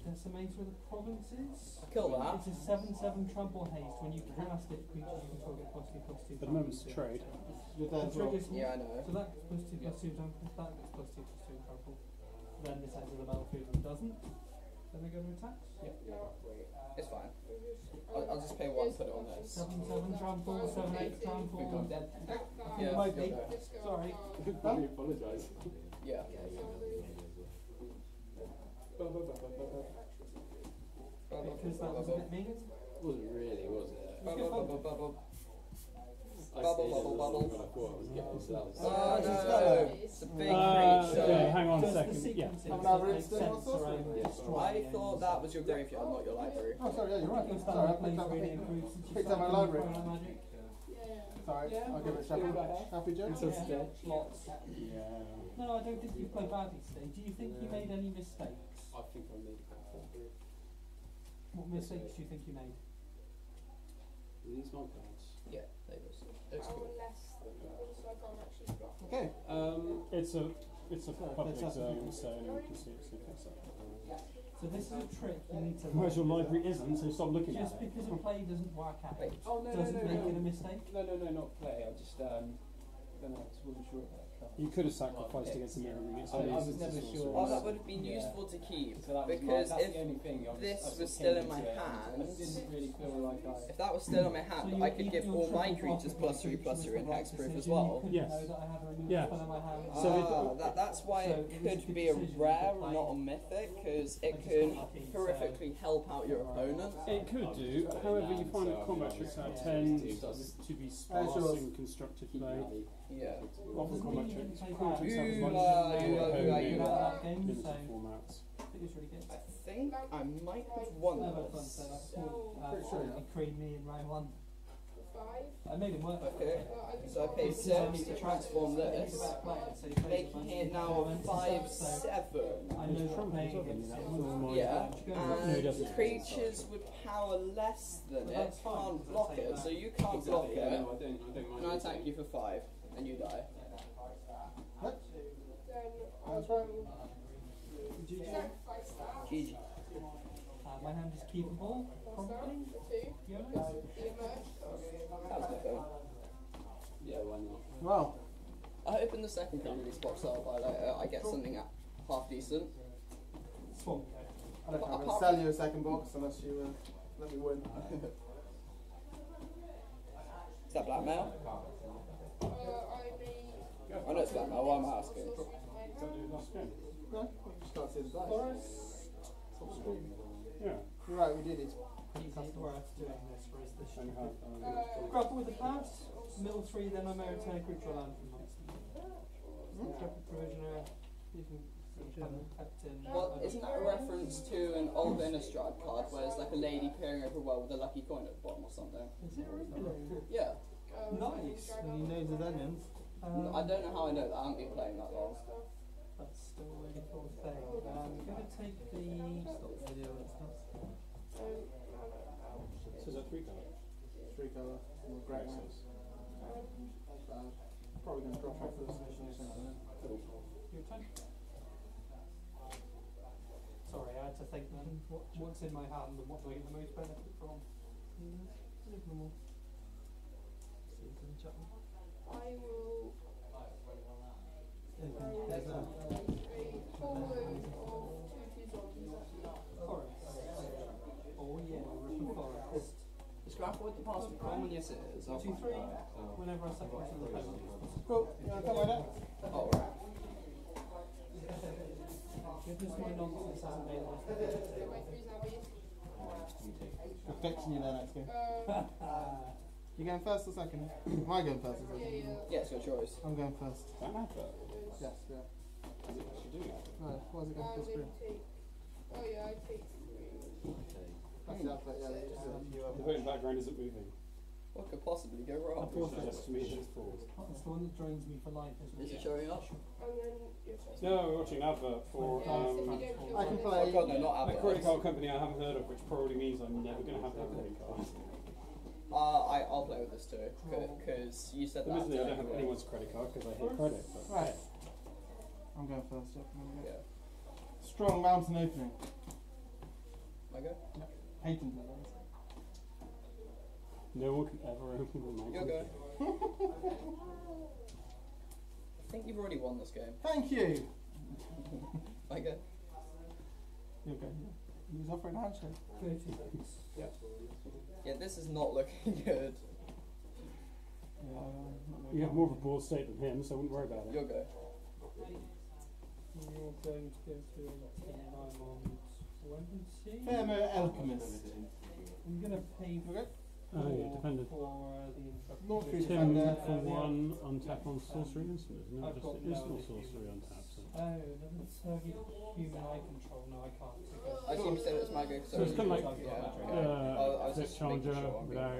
Speaker 4: Decimator of the provinces.
Speaker 2: kill that.
Speaker 4: It's a 7 7 trample haste. When you cast it, creatures you control get plus 2 plus 2.
Speaker 6: At the moment, it's a trade.
Speaker 1: Your
Speaker 4: The
Speaker 1: dead as well.
Speaker 2: Yeah, I know.
Speaker 4: So that gets plus 2 plus 2 trample, that gets plus 2 plus 2 trample. Then this enters the battlefield and doesn't. Then we go to attacks.
Speaker 5: No, wait.
Speaker 2: It's fine. I'll, I'll just pay one. Put it on this.
Speaker 4: 7 7 trample, 7 8 trample.
Speaker 5: Attack card.
Speaker 2: Yeah.
Speaker 4: Might be.
Speaker 2: okay.
Speaker 5: Discard
Speaker 4: Sorry.
Speaker 5: card.
Speaker 3: I apologise.
Speaker 2: Yeah.
Speaker 5: Zombie.
Speaker 4: Because that was a bit mean.
Speaker 3: Wasn't really, was it?
Speaker 2: Bubble, bubble, bubble.
Speaker 3: I
Speaker 2: Bubble,
Speaker 3: stayed
Speaker 2: bubble,
Speaker 3: as
Speaker 2: bubble.
Speaker 3: as I thought I was getting, so.
Speaker 2: Oh no, it's a big
Speaker 6: Uh,
Speaker 2: creature.
Speaker 6: okay, hang on a
Speaker 4: Because the
Speaker 6: second. Yeah.
Speaker 4: sequencing
Speaker 1: Have another
Speaker 4: make
Speaker 1: instant
Speaker 4: sense
Speaker 1: or
Speaker 4: around
Speaker 3: Yeah.
Speaker 4: destroying
Speaker 2: I
Speaker 4: the
Speaker 2: thought that was your graveyard, not your library.
Speaker 1: Oh, sorry, yeah, you're right.
Speaker 4: You've
Speaker 1: Sorry, I
Speaker 4: started
Speaker 1: picked up,
Speaker 4: really improved since you
Speaker 1: picked up my
Speaker 4: started
Speaker 1: library.
Speaker 4: playing Magic.
Speaker 1: Sorry, I'll give it a second. Happy Joe?
Speaker 4: Yeah. Lots. No, I don't think you played badly today. Do you think you made any mistakes?
Speaker 3: I think I made a couple.
Speaker 4: What mistakes do you think you made?
Speaker 3: These my cards.
Speaker 2: Yeah, there it is. Looks
Speaker 5: I
Speaker 2: cool.
Speaker 5: want less than I can't actually block.
Speaker 1: Okay.
Speaker 3: Um,
Speaker 6: It's a it's a
Speaker 1: Sorry,
Speaker 6: public
Speaker 1: that's
Speaker 6: zone, so anyone can see it. So it's up.
Speaker 4: So this is a trick you need to
Speaker 6: Whereas your library isn't, so stop looking
Speaker 4: Just
Speaker 6: at it.
Speaker 4: Just because a play doesn't work out
Speaker 2: Wait.
Speaker 3: oh no, no,
Speaker 4: doesn't
Speaker 3: no,
Speaker 4: make
Speaker 3: no.
Speaker 4: it a mistake.
Speaker 3: No, no, no, not play. I just um, don't know. I just wasn't sure about that card.
Speaker 6: You could have sacrificed against the mirror ring. It's
Speaker 3: I- I was never sure.
Speaker 2: Oh, that would have been
Speaker 3: Yeah.
Speaker 2: useful to keep
Speaker 3: So that was my,
Speaker 2: because
Speaker 3: that's
Speaker 2: if
Speaker 3: the only thing. I was,
Speaker 2: this was still in my
Speaker 3: into it and I didn't really feel like I.
Speaker 2: if that was still in my
Speaker 4: So
Speaker 2: hand,
Speaker 4: you-
Speaker 2: I could give all my creatures plus three
Speaker 4: creature
Speaker 2: plus
Speaker 4: was
Speaker 2: three
Speaker 4: the
Speaker 2: and hexproof as well.
Speaker 6: Yes.
Speaker 4: know that I had a removed
Speaker 6: Yeah.
Speaker 4: spell in my hand.
Speaker 6: So it-
Speaker 2: ah, that, that's why
Speaker 4: So
Speaker 2: it
Speaker 4: it was a
Speaker 2: could be a rare, not a mythic, because it
Speaker 4: just
Speaker 2: can
Speaker 4: so-
Speaker 2: horrifically help out your opponent.
Speaker 6: It could do. However, you find that combat tricks out ten to be sparse
Speaker 1: sure.
Speaker 6: in constructed play.
Speaker 2: Yeah.
Speaker 6: Often combat
Speaker 4: mean you
Speaker 6: tricks,
Speaker 4: can
Speaker 6: combat tricks have as
Speaker 2: Ooh,
Speaker 6: much
Speaker 2: la,
Speaker 6: as
Speaker 2: ooh,
Speaker 6: they
Speaker 2: la,
Speaker 6: own
Speaker 2: ooh, la,
Speaker 6: in
Speaker 2: ooh,
Speaker 4: la.
Speaker 6: limited
Speaker 4: Game, so-
Speaker 6: formats.
Speaker 4: I think it's really good.
Speaker 2: I think I might have won
Speaker 4: Never fun,
Speaker 2: this.
Speaker 4: so that's cool. Uh,
Speaker 1: Pretty sure, yeah.
Speaker 4: He creamed me in round one.
Speaker 5: Five.
Speaker 4: I made him work.
Speaker 2: Okay. So I paid
Speaker 4: Because I need
Speaker 2: to
Speaker 4: to
Speaker 2: transform
Speaker 4: He's a
Speaker 2: this,
Speaker 4: so he plays
Speaker 2: making it now
Speaker 4: elements and
Speaker 2: five
Speaker 4: so
Speaker 2: seven.
Speaker 4: I know
Speaker 6: Trump
Speaker 4: playing
Speaker 6: as well,
Speaker 4: against
Speaker 6: that
Speaker 4: him
Speaker 6: was
Speaker 2: Yeah,
Speaker 4: Go
Speaker 6: No, he
Speaker 2: and creatures with power less than
Speaker 4: But
Speaker 2: it can't block it, so you can't block
Speaker 3: yeah,
Speaker 2: it,
Speaker 3: no, I don't. I don't mind.
Speaker 2: and I attack you for five, and you die.
Speaker 1: What?
Speaker 5: Then
Speaker 1: That's right.
Speaker 5: will.
Speaker 2: GG.
Speaker 4: Uh, my hand is keepable, probably.
Speaker 5: Two.
Speaker 4: You know?
Speaker 5: The emerge.
Speaker 2: That was my phone.
Speaker 3: Yeah, why not?
Speaker 1: Well,
Speaker 2: I hope in the second round release box out by later I get something at half decent.
Speaker 4: Swamp.
Speaker 1: I don't know. I'm going to sell you a second box unless you uh, let me win.
Speaker 2: Is that blackmail?
Speaker 5: I
Speaker 2: know it's blackmail, why am I asking?
Speaker 6: Last game.
Speaker 1: No, I just can't see the dice.
Speaker 6: Yeah.
Speaker 1: You're right, we did it.
Speaker 4: Is it worth doing this, or is this
Speaker 6: And have,
Speaker 4: Grapple with the Past, middle three, then I may return a creature land from that. Hmm? Grapple provisioner, you can
Speaker 2: well, isn't that a reference to an old Innistrad card where it's like a lady peering over a well with a lucky coin at the bottom or something?
Speaker 4: Is it really?
Speaker 2: Yeah.
Speaker 4: Nice.
Speaker 1: And he knows his onions.
Speaker 4: Um,
Speaker 2: I don't know how I know that, I haven't been playing that long.
Speaker 4: That's still a really cool thing. Um, I'm gonna take the stop video. It's not.
Speaker 5: Um, no, no, ouch.
Speaker 6: So is that three colour?
Speaker 1: Three colour. Great.
Speaker 6: Access.
Speaker 5: Um,
Speaker 1: Probably going to drop off this mission or something.
Speaker 4: Your turn. Sorry, I had to think then. What, what's in my hand and what do I get the most benefit from? Mm, Liverpool. See what's in the chat.
Speaker 5: I will.
Speaker 4: There's
Speaker 5: There's
Speaker 4: a
Speaker 5: a forward of two two zombies.
Speaker 4: forest. Oh yeah, Ripper Forest.
Speaker 2: Is grapple with the be common? Yes it is. I'll
Speaker 4: Two three. Whenever I second to the opponent.
Speaker 1: Cool. You want to come
Speaker 2: right.
Speaker 4: Goodness my nonsense hasn't made this.
Speaker 5: Get my three zombies.
Speaker 1: I'm fixing you there next game. You going first or second? Am I going first or second?
Speaker 5: yeah.
Speaker 2: It's your choice.
Speaker 1: I'm going first.
Speaker 6: That advert.
Speaker 1: Yes, yeah.
Speaker 6: Is it actually doing it?
Speaker 1: No, why is it going
Speaker 5: And
Speaker 1: full
Speaker 5: then
Speaker 1: screen?
Speaker 5: take. Oh yeah, I take three.
Speaker 1: That's the advert, yeah. they just did a few
Speaker 6: The
Speaker 1: others.
Speaker 6: background isn't moving.
Speaker 2: What could possibly go wrong?
Speaker 6: It suggests to me that it's.
Speaker 4: It's the one that drains me for life, isn't
Speaker 2: Is
Speaker 4: it?
Speaker 2: it showing up?
Speaker 5: And then.
Speaker 6: No, we're watching an advert for
Speaker 5: Yeah, so
Speaker 6: um,
Speaker 5: don't
Speaker 1: I can play-
Speaker 2: Oh god, no, not
Speaker 6: a credit card company I haven't heard of, which probably means I'm never going to have that credit card.
Speaker 2: Uh, I, I'll play with this too, because you said that.
Speaker 6: Admittedly, I don't have anyone's credit card because I hate credit. But
Speaker 1: Right. I'm going first, yep. Go.
Speaker 2: Yeah.
Speaker 1: Strong mountain opening.
Speaker 2: I go?
Speaker 1: Patent it,
Speaker 6: no one can ever open the
Speaker 2: You
Speaker 6: mountain.
Speaker 2: go. I think you've already won this game.
Speaker 1: Thank you.
Speaker 2: I go.
Speaker 1: You're going. He was offering a handshake.
Speaker 4: Thirty-six.
Speaker 2: Yeah, this is not looking good.
Speaker 1: Yeah, I not
Speaker 6: You have more of a board state than him, so I wouldn't worry about it.
Speaker 2: You'll go.
Speaker 4: You're going to go through 18 nine on Twenty.
Speaker 1: Thermo Alchemist.
Speaker 4: I'm gonna pay
Speaker 1: Okay.
Speaker 6: Oh, yeah,
Speaker 4: four
Speaker 6: dependent.
Speaker 4: for uh, the instructor.
Speaker 1: Not free
Speaker 6: Ten
Speaker 1: defender.
Speaker 6: for one, untap on sorcery instant, isn't it? Just
Speaker 4: got
Speaker 6: instant
Speaker 4: no
Speaker 6: sorcery
Speaker 4: humans.
Speaker 6: untap. So.
Speaker 4: Oh, doesn't target human eye control. No, I can't.
Speaker 2: I assume you said it was Mago.
Speaker 6: So it's kinda like,
Speaker 2: yeah.
Speaker 6: Uh,
Speaker 2: I was
Speaker 6: Flip
Speaker 2: just making
Speaker 6: Challenger
Speaker 2: sure
Speaker 6: without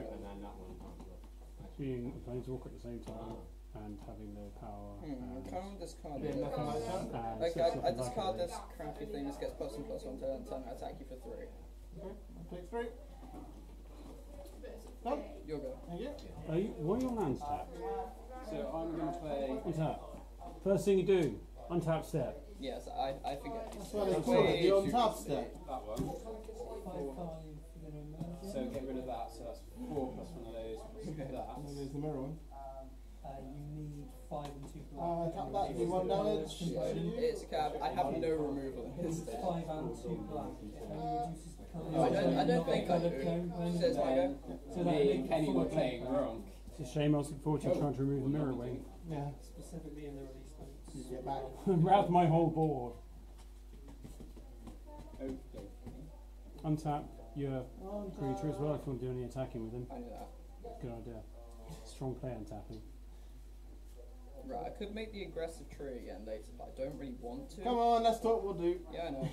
Speaker 2: being-
Speaker 6: being a planeswalker at the same time and having the power.
Speaker 2: Hmm,
Speaker 6: and,
Speaker 2: I can't discard
Speaker 1: Yeah,
Speaker 2: this.
Speaker 1: nothing like that.
Speaker 6: and
Speaker 2: Okay,
Speaker 6: six
Speaker 2: I, I
Speaker 6: something
Speaker 2: discard
Speaker 6: it.
Speaker 2: this cranky thing. This gets plus one plus one turn. and Turn. I attack you for three.
Speaker 1: Okay. I'll take three.
Speaker 5: Bit
Speaker 1: Done.
Speaker 2: You'll go.
Speaker 1: Thank you.
Speaker 6: Are you, what are your lands tapped?
Speaker 3: So I'm going to play.
Speaker 6: Untap. First thing you do, untap step.
Speaker 2: Yes, I, I forget.
Speaker 1: That's why they
Speaker 2: That's
Speaker 1: call it
Speaker 2: way
Speaker 1: the on
Speaker 2: too
Speaker 1: top step.
Speaker 3: That one.
Speaker 4: five five. You know,
Speaker 3: So get rid of that. So that's four plus one of those. Plus
Speaker 1: And then
Speaker 3: that.
Speaker 1: there's the mirror one.
Speaker 4: Uh, you need five and two black.
Speaker 1: Uh, tap that, do one damage.
Speaker 2: It's a cab. I have no removal in this
Speaker 4: It's
Speaker 2: deck.
Speaker 4: five and two black. It only reduces the colour.
Speaker 2: No, I don't- I don't think I
Speaker 4: colour
Speaker 2: do.
Speaker 4: component.
Speaker 2: Says my go.
Speaker 4: So
Speaker 3: Me and Kenny were playing wrong.
Speaker 6: It's a shame I was looking forward to trying to remove the mirror wing.
Speaker 1: Yeah.
Speaker 4: Specifically in the release notes.
Speaker 1: You get back.
Speaker 6: Wrapped my whole board.
Speaker 3: Okay.
Speaker 6: Untap your
Speaker 1: On
Speaker 6: creature as well if you want to do any attacking with him.
Speaker 2: I knew that.
Speaker 6: Good idea. Strong play untapping.
Speaker 2: Right, I could make the aggressive tree again later, but I don't really want to.
Speaker 1: Come on, let's talk. We'll do.
Speaker 2: Yeah, I know.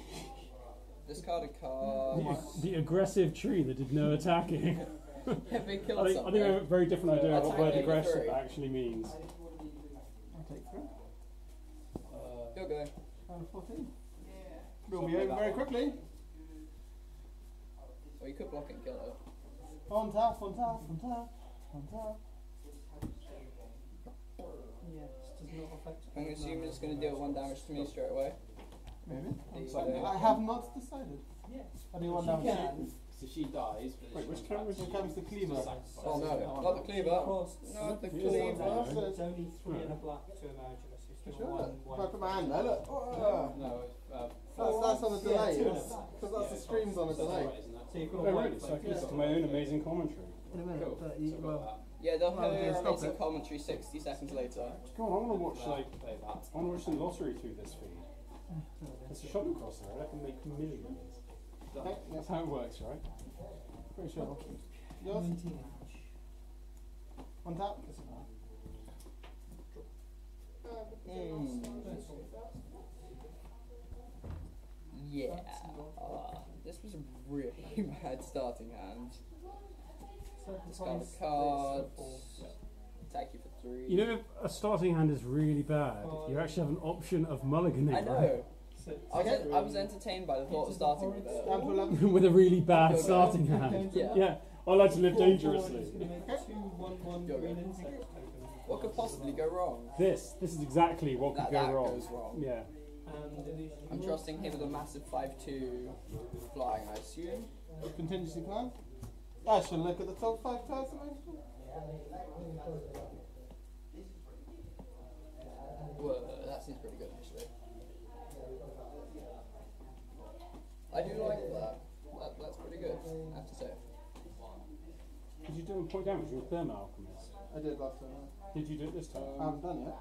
Speaker 2: Discard a card.
Speaker 6: The, the aggressive tree that did no attacking.
Speaker 2: Have they
Speaker 6: I
Speaker 2: killed
Speaker 6: think, I think I have a very different idea of what word aggressive
Speaker 2: three.
Speaker 6: actually means.
Speaker 1: I'll take three.
Speaker 3: Uh,
Speaker 2: You'll go.
Speaker 1: Round 14. We'll be over very quickly.
Speaker 2: Or you could block and kill it.
Speaker 1: On tap, on tap, on tap, on tap.
Speaker 4: Yes, does not affect.
Speaker 2: I'm assuming it's going to deal one damage to me straight away.
Speaker 1: Maybe.
Speaker 2: The,
Speaker 1: I
Speaker 2: uh,
Speaker 1: have not decided.
Speaker 4: Yes.
Speaker 1: I do one
Speaker 4: She can.
Speaker 3: so she dies. But
Speaker 6: Wait, which
Speaker 3: comes
Speaker 6: camera is
Speaker 1: Here comes the cleaver.
Speaker 2: Oh no, not the cleaver.
Speaker 4: Costs.
Speaker 2: Not the cleaver.
Speaker 4: It's only three and a black to Imaginus. You still
Speaker 1: Sure.
Speaker 4: one
Speaker 1: If I put my hand there, look. Oh,
Speaker 3: No, uh,
Speaker 1: that's, that's on the delay.
Speaker 4: two and a
Speaker 1: Because
Speaker 4: black.
Speaker 1: that's the streams on the delay.
Speaker 3: right, isn't it?
Speaker 4: So you've got
Speaker 6: Oh, really? So I can listen to my own amazing commentary.
Speaker 1: In a minute,
Speaker 3: Cool.
Speaker 1: but you,
Speaker 3: I've
Speaker 1: well,
Speaker 3: got
Speaker 2: Yeah, they'll
Speaker 1: Well,
Speaker 2: have
Speaker 1: yeah,
Speaker 2: their
Speaker 1: stop
Speaker 2: amazing commentary 60 seconds later.
Speaker 6: Come on, I want to watch
Speaker 3: that,
Speaker 6: like
Speaker 3: play that.
Speaker 6: I want to watch the lottery through this feed. It's a shopping cross crossover. I can make millions. That's how it works, right?
Speaker 1: pretty sure. Yours? On tap?
Speaker 5: Uh, but the last one, let's do that.
Speaker 2: Yeah. Ah, this was a really bad starting hand. Discard a card. Attack you for three.
Speaker 6: You know, if a starting hand is really bad, you oh, actually have an option of mulliganing,
Speaker 2: I know.
Speaker 4: six.
Speaker 2: I was, I was entertained by the thought of starting with
Speaker 1: Down to
Speaker 2: it.
Speaker 1: 11.
Speaker 6: right? with a really bad starting hand.
Speaker 2: Yeah.
Speaker 6: Yeah, I like to live
Speaker 4: Four, four,
Speaker 6: dangerously.
Speaker 4: it's gonna make two one one
Speaker 2: Go, go.
Speaker 4: green insect tokens.
Speaker 2: What could possibly go wrong?
Speaker 6: This, this is exactly what could go
Speaker 2: that
Speaker 6: wrong.
Speaker 2: goes wrong.
Speaker 6: Yeah.
Speaker 2: I'm trusting him with a massive 5-2 flying, I assume.
Speaker 1: Contingency plan? I should look at the top five cards I mentioned.
Speaker 2: Whoa, that seems pretty good actually. I do like that. that that's pretty good, I have to say.
Speaker 6: Did you do a point damage with Thermo Alchemist?
Speaker 1: I did last time.
Speaker 6: Did you do it this time?
Speaker 1: I haven't done yet.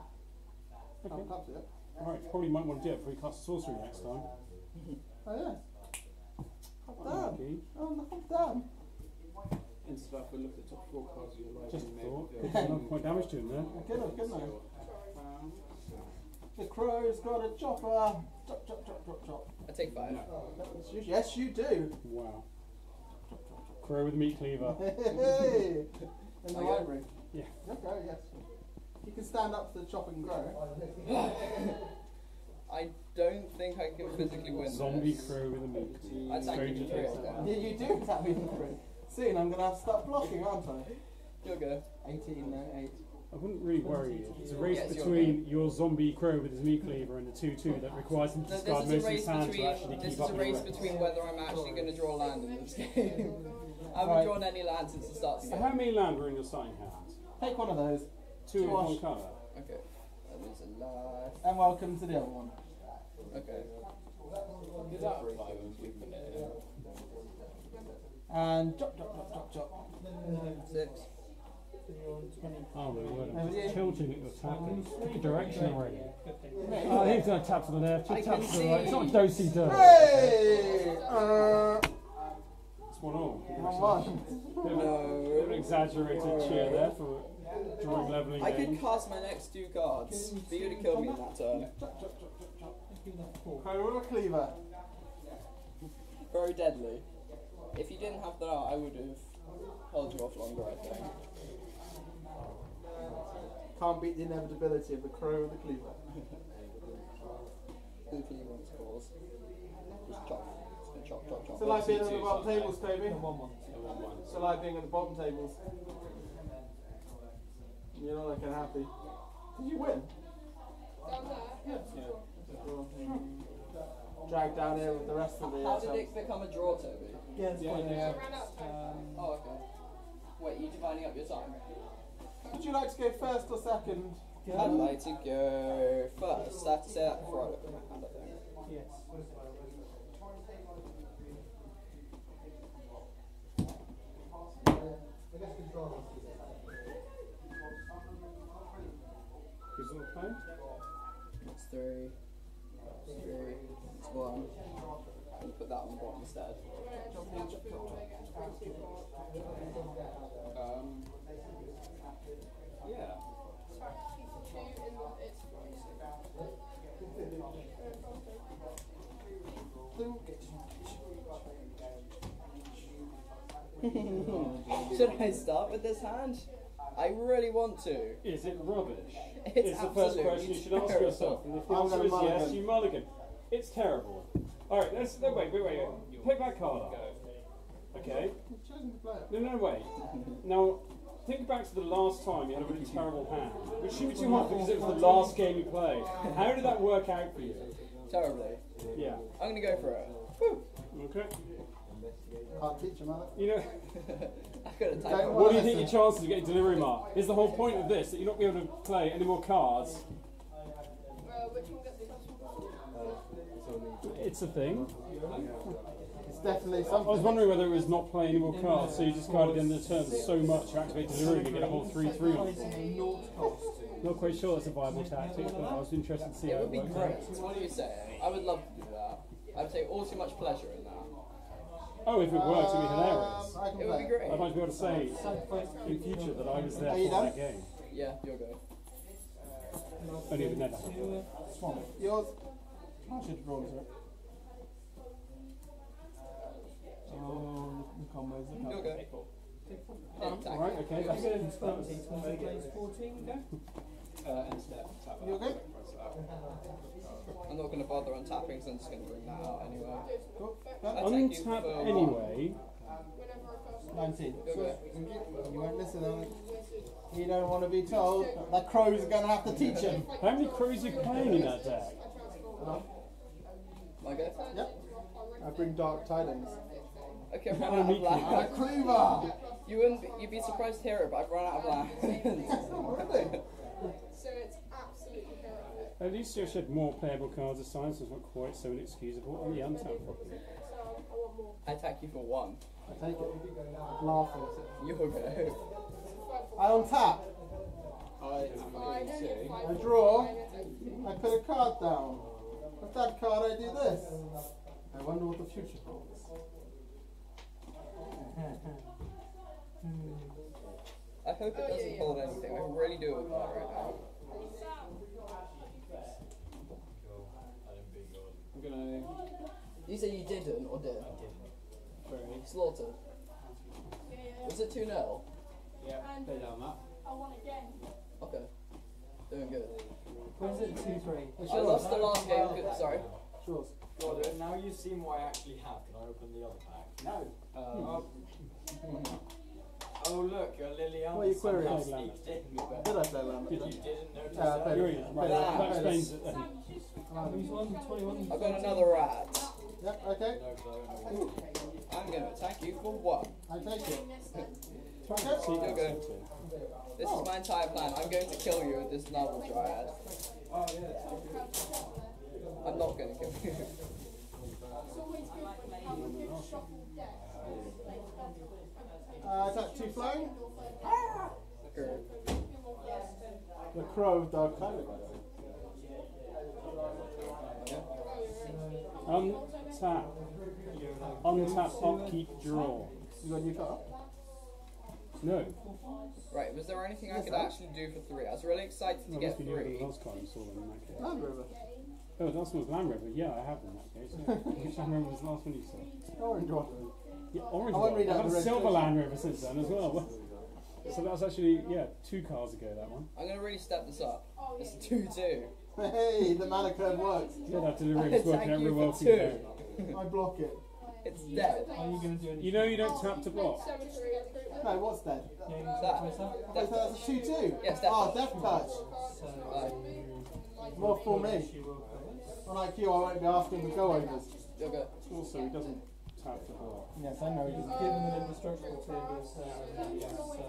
Speaker 1: I haven't tapped yet.
Speaker 6: Alright, probably might want to do it before you cast sorcery next time.
Speaker 1: Oh, yeah. Hot damn.
Speaker 6: Okay.
Speaker 1: Oh, no, hot damn.
Speaker 3: And stuff, we look at the top four cards of your life.
Speaker 6: Just
Speaker 3: and
Speaker 6: a
Speaker 3: make
Speaker 6: thought.
Speaker 3: it
Speaker 6: Could
Speaker 3: feel-
Speaker 6: do another point damage to him there.
Speaker 1: Good enough, good enough. The crow's got a chopper. Chop, chop, chop, chop, chop.
Speaker 2: I take five.
Speaker 1: Oh, yes, you do.
Speaker 6: Wow. Crow with meat cleaver.
Speaker 1: Hey, in the
Speaker 2: Oh, yeah?
Speaker 1: library.
Speaker 6: Yeah.
Speaker 1: Okay, oh, yes. You can stand up to the chop and grow.
Speaker 2: I don't think I can physically win
Speaker 6: Zombie
Speaker 2: this.
Speaker 6: crow with a meat cleaver.
Speaker 2: I'd take
Speaker 6: Stranger
Speaker 2: you three,
Speaker 6: Things.
Speaker 2: okay.
Speaker 1: Yeah, you do tap me in the through. Soon I'm going to have to start blocking, aren't I?
Speaker 2: You'll go.
Speaker 1: 18, no, 8.
Speaker 6: I wouldn't really worry you. It's a race
Speaker 2: Yes, you're
Speaker 6: between your zombie crow with his meat cleaver and the 2 2 that requires him to
Speaker 2: No,
Speaker 6: discard most of his
Speaker 2: race
Speaker 6: hand to
Speaker 2: between
Speaker 6: actually
Speaker 2: this
Speaker 6: keep
Speaker 2: is
Speaker 6: up
Speaker 2: a
Speaker 6: with
Speaker 2: race
Speaker 6: the rest.
Speaker 2: between whether I'm actually going to draw land in this game. I haven't
Speaker 1: Right.
Speaker 2: drawn any land since the start
Speaker 6: So how many land were in your starting hand?
Speaker 1: Take one of those.
Speaker 6: Two in
Speaker 1: Wash.
Speaker 6: one colour.
Speaker 2: Okay, that is a life.
Speaker 1: And welcome to the other one.
Speaker 2: Okay,
Speaker 3: Is that apply when we put it in?
Speaker 1: And chop, chop, chop, chop, chop.
Speaker 2: six.
Speaker 6: Oh my word,
Speaker 1: Yeah,
Speaker 6: just tilting at your tapping. Pick a direction already.
Speaker 1: Mate,
Speaker 6: Oh, he's going to tap to the left,
Speaker 2: I
Speaker 6: he'll tap to the right. It's
Speaker 2: see.
Speaker 6: not dosey do.
Speaker 1: Hey! Uh,
Speaker 6: It's one all.
Speaker 1: one one.
Speaker 6: Bit of a- an
Speaker 2: No.
Speaker 6: exaggerated cheer there for drawing leveling
Speaker 2: I could cast my next two cards for you to kill me in that turn.
Speaker 1: Crow or cleaver?
Speaker 2: Very deadly. If you didn't have that, I would have held you off longer, I think.
Speaker 1: Can't beat the inevitability of the crow or the cleaver.
Speaker 2: Who can you want to cause? Just chop. Just gonna chop, chop, chop.
Speaker 1: So like being on the bottom tables, Toby.
Speaker 4: One one.
Speaker 1: So like being on the bottom tables. You're not looking happy. Did you win?
Speaker 5: Down there.
Speaker 1: Well, Dragged down here with the rest of the.
Speaker 2: How did it become a draw, Toby?
Speaker 1: Yeah, it's fine,
Speaker 5: I
Speaker 1: yeah.
Speaker 5: ran out of.
Speaker 2: Oh, okay. Wait, you dividing up your time?
Speaker 1: Would you like to go first or second?
Speaker 2: I'd like to go first. I have to say that before I look at my hand, I think.
Speaker 4: Yes.
Speaker 6: Who's on the phone?
Speaker 2: It's three. It's three. It's one. And put that on the bottom instead.
Speaker 3: Um, yeah.
Speaker 2: Should I start with this hand? I really want to.
Speaker 6: Is it rubbish?
Speaker 2: It's
Speaker 6: It's the first question you should ask yourself. And if the
Speaker 1: I'm
Speaker 6: answer
Speaker 1: gonna
Speaker 6: is yes, you mulligan. It's terrible. Alright, let's no, wait, wait, wait, wait. Pick that card up. Okay?
Speaker 1: You've chosen to play it.
Speaker 6: No, no, wait. Now, think back to the last time you had a really terrible hand, which should be too hard because it was the last game you played. How did that work out for you?
Speaker 2: Terribly.
Speaker 6: Yeah.
Speaker 2: I'm gonna go for it. Woo.
Speaker 6: Okay.
Speaker 1: Can't teach him, Alex.
Speaker 6: You know,
Speaker 2: I've
Speaker 1: Don't
Speaker 2: typed
Speaker 6: what do you think your chances of getting delivery mark? Is the whole point of this that you're not be able to play any more cards?
Speaker 5: which one gets the first one?
Speaker 6: It's a thing.
Speaker 1: It's definitely something.
Speaker 6: I was wondering whether it was not playing any more cards, so you discard at the end of the turn so much you activate delirium and get a whole 3 3 on. Not quite sure that's a viable tactic, but I was interested to see
Speaker 2: It
Speaker 6: how
Speaker 2: would be great.
Speaker 6: out.
Speaker 2: What are you saying? I would love to do that. I would take all too much pleasure in that.
Speaker 6: Oh, if it works, it'd be hilarious.
Speaker 1: Um, I can
Speaker 2: It would be great.
Speaker 6: I'd like to be able to say in future that I was there for
Speaker 1: done?
Speaker 6: that game.
Speaker 2: Yeah, you'll go.
Speaker 6: Only with never happened.
Speaker 1: Swan. Yours. I should draw this right. Oh, the combos. The
Speaker 2: You'll
Speaker 1: combos.
Speaker 2: go. Any tack.
Speaker 6: Alright, okay, that's
Speaker 4: Twenty,
Speaker 6: that's-
Speaker 4: twenty plays fourteen, go.
Speaker 3: Uh, and step. Tap
Speaker 1: You okay?
Speaker 2: I'm not going to bother untapping because I'm just going to bring that out anyway.
Speaker 1: Cool.
Speaker 2: I
Speaker 1: Done.
Speaker 2: take you
Speaker 6: Untap
Speaker 2: for
Speaker 6: anyway.
Speaker 5: Whenever I first
Speaker 1: 19.
Speaker 2: You'll go.
Speaker 1: You won't listen, Alex. You don't want to be told that crows are going to have to teach him.
Speaker 6: How many crows are you playing in that deck?
Speaker 2: My go?
Speaker 1: Yep. I bring dark tidings.
Speaker 2: Okay, I've run out
Speaker 6: me
Speaker 2: of
Speaker 6: too.
Speaker 2: land.
Speaker 1: A cleaver!
Speaker 2: You wouldn't be, you'd be surprised to hear it, but I've run out of land.
Speaker 1: Really?
Speaker 5: So it's absolutely horrific.
Speaker 6: At least you had more playable cards assigned, so it's not quite so inexcusable. Oh, yeah, untap properly.
Speaker 5: I want more.
Speaker 2: I attack you for one.
Speaker 1: I take it. Laughing.
Speaker 2: You'll go.
Speaker 1: I untap.
Speaker 3: I
Speaker 5: I
Speaker 3: am
Speaker 5: don't
Speaker 3: see.
Speaker 5: get five.
Speaker 1: I draw.
Speaker 5: I.
Speaker 1: I put a card down. With that card, I do this. I wonder what the future holds.
Speaker 2: I hope it oh, doesn't hold anything. I really do with that right now.
Speaker 3: I'm gonna.
Speaker 2: You say you didn't or did?
Speaker 3: Very.
Speaker 2: Slaughtered. Was it 2 0?
Speaker 3: Yeah. Play down that.
Speaker 2: Okay. Doing good.
Speaker 4: When's it two three?
Speaker 2: I lost the last game. Good, sorry.
Speaker 1: Sure.
Speaker 7: Well, now you've seen what I actually have, can I open the other pack?
Speaker 3: No.
Speaker 7: Uh, oh, look, your Liliana
Speaker 1: What are you querying?
Speaker 7: somehow sneaked in, but
Speaker 1: Did I play Lambert?
Speaker 7: you didn't notice
Speaker 1: Uh,
Speaker 7: that.
Speaker 1: play-
Speaker 6: You're. Right,
Speaker 2: Relax.
Speaker 6: that explains it then.
Speaker 4: Who's? Twenty-one.
Speaker 2: I've got another rat.
Speaker 1: Yep, okay.
Speaker 7: No, 'cause I don't know.
Speaker 2: I'm going to attack you for one.
Speaker 1: I take it. Okay.
Speaker 2: You'll
Speaker 6: that's
Speaker 2: go. This is my entire plan. I'm going to kill you with this novel dryad.
Speaker 7: Oh, yeah.
Speaker 2: I'm not going to kill you.
Speaker 5: It's always good when you have a good shuffle deck.
Speaker 1: Uh, attack two flying.
Speaker 2: Good.
Speaker 1: The crow of Dark Cloud.
Speaker 6: Untap. Untap, upkeep, draw.
Speaker 1: You got a new card?
Speaker 6: No.
Speaker 2: Right, was there anything I could actually do for three? I was really excited to
Speaker 6: No,
Speaker 2: get
Speaker 6: must the
Speaker 2: three.
Speaker 6: last card you saw then in that case.
Speaker 1: Land River.
Speaker 6: Oh, the last one was Land River. Yeah, I have in that case. Yeah. Which Land River was the last one you saw?
Speaker 1: Orange one.
Speaker 6: Yeah, Orange
Speaker 1: I won't
Speaker 6: one.
Speaker 1: read out
Speaker 6: I've had a Silver
Speaker 1: registration.
Speaker 6: Land River since then as well. So that was actually, yeah, two cards ago, that one.
Speaker 2: I'm gonna really step this up. It's a 2 2.
Speaker 1: Hey, the mana curve works.
Speaker 6: Yeah, that delirium was working
Speaker 2: Thank
Speaker 6: out
Speaker 2: you
Speaker 6: real well
Speaker 2: for
Speaker 6: for you.
Speaker 2: two.
Speaker 1: I block it.
Speaker 2: It's dead.
Speaker 4: Are you going to do anything?
Speaker 6: You know you don't tap to block.
Speaker 1: No, what's dead?
Speaker 4: Yeah, you
Speaker 2: That.
Speaker 4: twice.
Speaker 1: Oh, that's a 2 2.
Speaker 2: Yes, Death
Speaker 1: Oh, Death Touch.
Speaker 4: So,
Speaker 2: Uh,
Speaker 1: More for me.
Speaker 4: she will kill.
Speaker 1: Unlike you, I won't be asking the go overs.
Speaker 2: You're good.
Speaker 6: Also, he doesn't tap to block.
Speaker 1: Yes, I know.
Speaker 4: Given that indestructible timbers, um, yeah, so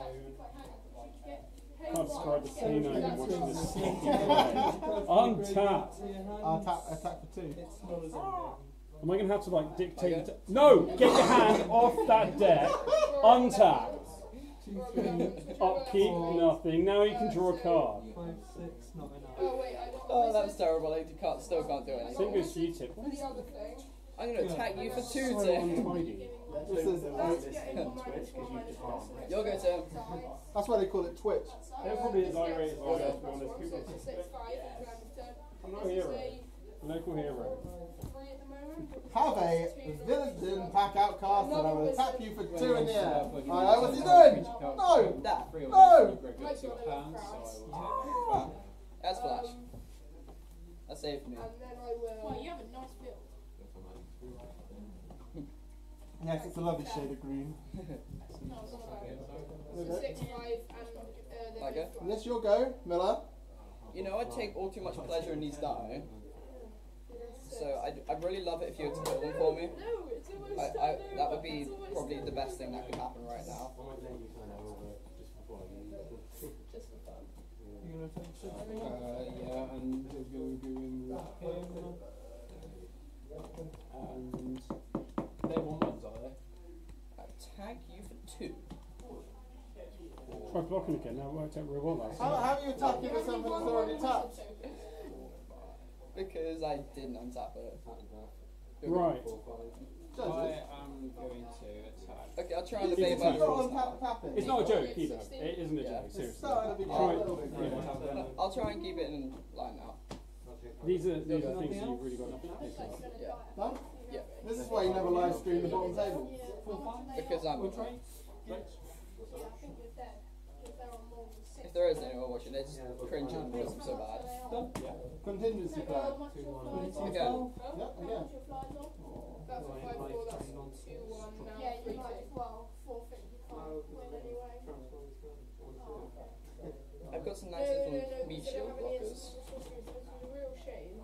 Speaker 6: Can't describe the scene over watching this sloppy play. Untap.
Speaker 1: I'll attack, attack for 2.
Speaker 4: It's not as um,
Speaker 6: Am I going to have to like dictate? The no! Get your hand off that deck. Untap.
Speaker 4: two,
Speaker 6: Upkeep. Nothing. Now you can draw a card.
Speaker 4: five, six, not enough.
Speaker 5: Oh wait, I.
Speaker 2: Oh, that was terrible. I can't, still can't do anything.
Speaker 6: goes for you, Tip.
Speaker 5: For the other thing.
Speaker 2: I'm gonna attack you for 2
Speaker 6: So
Speaker 2: 2.
Speaker 6: untidy.
Speaker 1: This is,
Speaker 2: You're good, Tim.
Speaker 1: that's why they call it Twitch.
Speaker 6: They're probably as irate as I am, to be honest.
Speaker 5: Six, six, five, and grand of turn.
Speaker 6: I'm not a hero. Local hero.
Speaker 5: Three at the moment.
Speaker 1: Have a villain pack out cast and I will attack you for 2 in the air. Alright, what's he doing? No!
Speaker 2: That.
Speaker 1: No!
Speaker 5: Might be on the crowds.
Speaker 2: That's flash.
Speaker 5: Um,
Speaker 2: That's safe for me.
Speaker 5: And then I will.
Speaker 8: Well, you have a nice build.
Speaker 1: Yes, it's a lovely shade of green.
Speaker 5: So six, five, and uh, then
Speaker 2: Okay.
Speaker 5: flash.
Speaker 1: Yes, your go, Miller.
Speaker 2: You know, I take all too much pleasure in these die. So I'd, I'd really love it if you were to kill them for me.
Speaker 5: No, it's almost
Speaker 2: I, I, that would be probably the best thing that could happen right now.
Speaker 5: Just for fun.
Speaker 4: You're going to take six.
Speaker 6: Uh, yeah, and we'll go doing with him. And they're one ones, are they?
Speaker 2: Uh, attack you for two.
Speaker 6: Try blocking again. That worked out real well last
Speaker 1: How,
Speaker 6: time.
Speaker 1: how are you attacking with something that's already tapped?
Speaker 2: Because I didn't untap it.
Speaker 6: Right.
Speaker 1: Judges.
Speaker 3: am going to attack.
Speaker 2: Okay, I'll try and
Speaker 6: It's
Speaker 2: obey
Speaker 6: a
Speaker 2: my.
Speaker 1: Not
Speaker 2: rules
Speaker 1: on
Speaker 2: now.
Speaker 1: tap, tapping.
Speaker 6: It's not a joke either. It isn't a joke,
Speaker 1: It's
Speaker 6: seriously.
Speaker 1: starting to be
Speaker 6: Try-
Speaker 1: a little bit
Speaker 6: yeah.
Speaker 2: I'll try and keep it in line now.
Speaker 6: These are these are
Speaker 2: Okay.
Speaker 6: things you've really got to think about.
Speaker 2: Yeah.
Speaker 1: No?
Speaker 2: Yeah.
Speaker 1: This is why you never live stream the bottom table.
Speaker 2: Because I'm.
Speaker 4: Um, we'll try.
Speaker 2: If there is anyone watching, they're just cringing because I'm so bad. Done? Yeah.
Speaker 1: Contingency plan.
Speaker 2: Okay.
Speaker 1: Yep, again. Oh.
Speaker 5: That's a five, four, that's two, one, now
Speaker 8: Yeah, you might as well forfeit. You can't win anyway.
Speaker 2: I've got some nice little
Speaker 5: no, no,
Speaker 2: meat shield
Speaker 5: don't have any
Speaker 2: blockers.
Speaker 5: Instances of sorcery, so this is a real shame.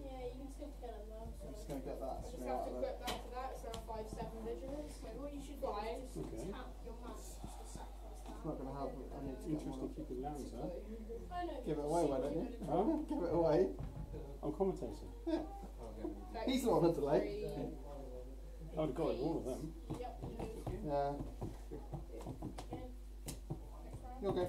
Speaker 8: Yeah, you can still kill him though.
Speaker 1: I'm just going to get that
Speaker 5: I just
Speaker 1: straight
Speaker 5: have
Speaker 1: out
Speaker 5: to
Speaker 1: of there.
Speaker 5: equip that to that, it's now five, seven vigilance.
Speaker 8: Maybe what you should do is
Speaker 6: Okay.
Speaker 8: tap your mana to sacrifice
Speaker 1: It's not going to help. I need to get
Speaker 6: Interesting
Speaker 1: one.
Speaker 6: keeping lands, huh?
Speaker 8: I know.
Speaker 1: Give it away, why don't you?
Speaker 6: Huh?
Speaker 1: Give it away.
Speaker 6: I'm commentating.
Speaker 1: He's not on a delay.
Speaker 6: I would have got it, all of them.
Speaker 8: Yep.
Speaker 1: Yeah. You're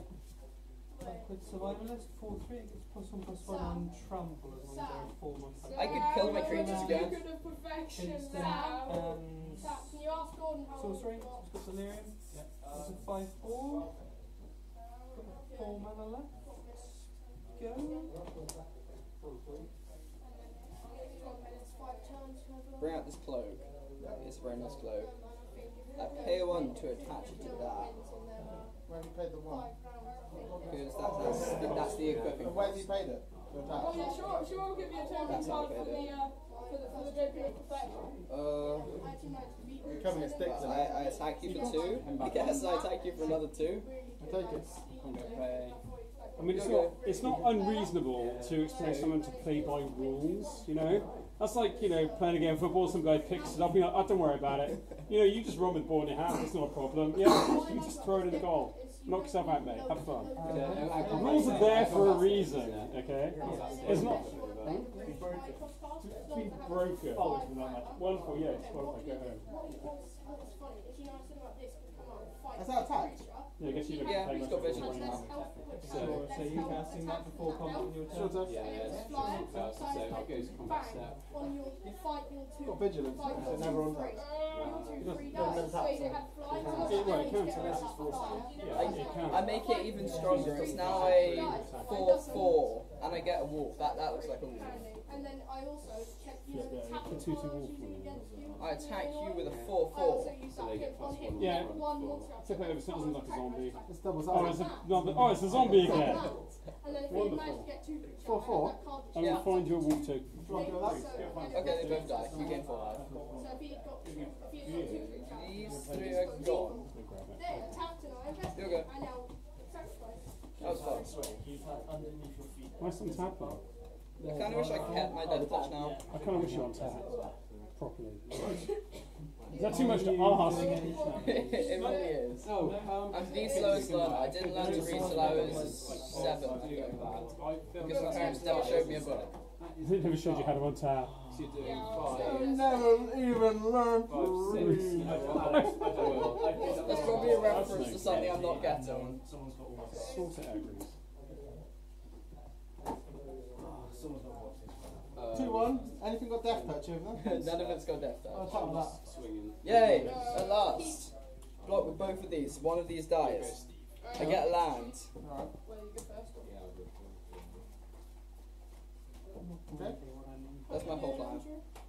Speaker 1: okay.
Speaker 4: With survivalist, 4 3, it plus 1 plus 1 on trample as long as there are 4 months.
Speaker 2: I could kill my creatures again.
Speaker 5: Beacon of
Speaker 4: Instant. Um,
Speaker 8: Tap. Can you ask Gordon how
Speaker 4: sorcery, it's got delirium. That's a 5 4. Got 4 mana left. Go.
Speaker 2: Bring out this cloak. It's a very nice cloak. I pay one to attach it to that.
Speaker 1: Where have you paid the one?
Speaker 2: Because that, that's, the, that's the equipping
Speaker 1: And where have you paid it? To
Speaker 5: Oh yeah, sure, sure, I'll give you a token card for the, uh, for the, for the JP of perfection.
Speaker 2: Uh,
Speaker 1: Becoming a stick
Speaker 2: I,
Speaker 1: tonight.
Speaker 2: I attack you for two. Yes, I attack you for another two.
Speaker 1: I take it.
Speaker 6: I'm going to pay. I mean, it's not it's not unreasonable to expect someone to play by rules. You know, that's like you know playing a game of football. Some guy picks it up. You know, oh, don't worry about it. You know, you just run with the ball in your hand. It's not a problem. Yeah, you just throw it in the goal. Knock yourself out, mate. Have fun. The rules are there for a reason. Okay, it's not. Been broken. Wonderful. Yeah, it's well, I go home.
Speaker 8: What's, what's funny is, you know, I said about this could come well, fight
Speaker 1: Is that attack?
Speaker 8: creature.
Speaker 6: Yeah, I guess you don't
Speaker 2: Yeah,
Speaker 6: play
Speaker 2: he's
Speaker 6: much
Speaker 2: got
Speaker 6: of it
Speaker 2: vision
Speaker 6: right now.
Speaker 8: health, which
Speaker 3: So-
Speaker 8: is
Speaker 4: So,
Speaker 8: less
Speaker 4: so you
Speaker 8: health
Speaker 4: casting that before
Speaker 8: and
Speaker 4: combat
Speaker 8: health.
Speaker 4: on your turn?
Speaker 1: sir.
Speaker 3: Yeah, yeah, it's
Speaker 8: Fly,
Speaker 3: fast,
Speaker 8: so
Speaker 3: so
Speaker 8: it's
Speaker 3: I'll go to combat
Speaker 8: bang.
Speaker 3: step.
Speaker 8: On your fight your two.
Speaker 1: Got vigilance,
Speaker 8: Fight
Speaker 1: so never on that.
Speaker 8: Your two,
Speaker 6: It
Speaker 8: three
Speaker 1: doesn't-
Speaker 8: dice.
Speaker 1: doesn't
Speaker 8: Wait, it
Speaker 1: attack.
Speaker 8: had fly.
Speaker 6: Yeah, well, it
Speaker 8: you
Speaker 6: counts
Speaker 8: get
Speaker 6: unless
Speaker 8: that
Speaker 6: it's
Speaker 8: fly.
Speaker 6: Yeah, it counts.
Speaker 2: I make it even stronger. It's now a four-four, and I get a wolf. That that looks like a wolf.
Speaker 8: And then I also check you
Speaker 6: Yeah,
Speaker 8: know,
Speaker 6: the-
Speaker 8: attack
Speaker 6: the two to
Speaker 8: I was using against you.
Speaker 2: I attack you with a
Speaker 8: I also
Speaker 2: four-four.
Speaker 8: use
Speaker 3: So
Speaker 8: that
Speaker 3: they
Speaker 8: hit on
Speaker 3: plus
Speaker 8: hit.
Speaker 3: one.
Speaker 6: Yeah.
Speaker 8: One monster.
Speaker 6: Except that it doesn't look like a zombie.
Speaker 1: It's double
Speaker 6: Oh,
Speaker 1: sided.
Speaker 6: it's another. Oh, it's a zombie again.
Speaker 8: And then if you
Speaker 6: Wonderful.
Speaker 8: manage to get two creatures,
Speaker 1: Four,
Speaker 8: I
Speaker 1: four?
Speaker 8: have that card
Speaker 6: I
Speaker 2: Yeah.
Speaker 6: will find your wolf
Speaker 1: you want to do?
Speaker 2: Okay, they both die. You gain four life.
Speaker 8: So if he had got two, if he had got two creatures,
Speaker 2: These three are gone.
Speaker 6: I'll grab it.
Speaker 8: they attacked and I invested.
Speaker 2: You go.
Speaker 8: I now sacrifice.
Speaker 2: That was fun.
Speaker 7: You've had underneath your
Speaker 2: I kind of wish I kept my death touch now.
Speaker 6: I kind of wish you untapped properly. Is that too much to ask?
Speaker 2: it really is.
Speaker 3: Oh, um,
Speaker 2: I'm the slowest learner. I didn't learn to read till I was seven. I think. Because my parents never showed me a book.
Speaker 6: They never showed you how to untap.
Speaker 3: So you're doing
Speaker 8: Yeah,
Speaker 3: five,
Speaker 1: I never even learned
Speaker 3: five,
Speaker 1: to
Speaker 3: six.
Speaker 1: read.
Speaker 2: That's probably a reference to something I'm not getting.
Speaker 6: Sort it out, Reese.
Speaker 1: Two one. Anything got death touch over there?
Speaker 2: None of it's got death
Speaker 1: On
Speaker 2: touch.
Speaker 1: Oh, top of that.
Speaker 3: Swinging.
Speaker 2: Yay! At last. Block with both of these. One of these dies. I get a land.
Speaker 1: Alright.
Speaker 8: You go first.
Speaker 3: Yeah, I'll go for it.
Speaker 1: Okay.
Speaker 2: That's my whole plan.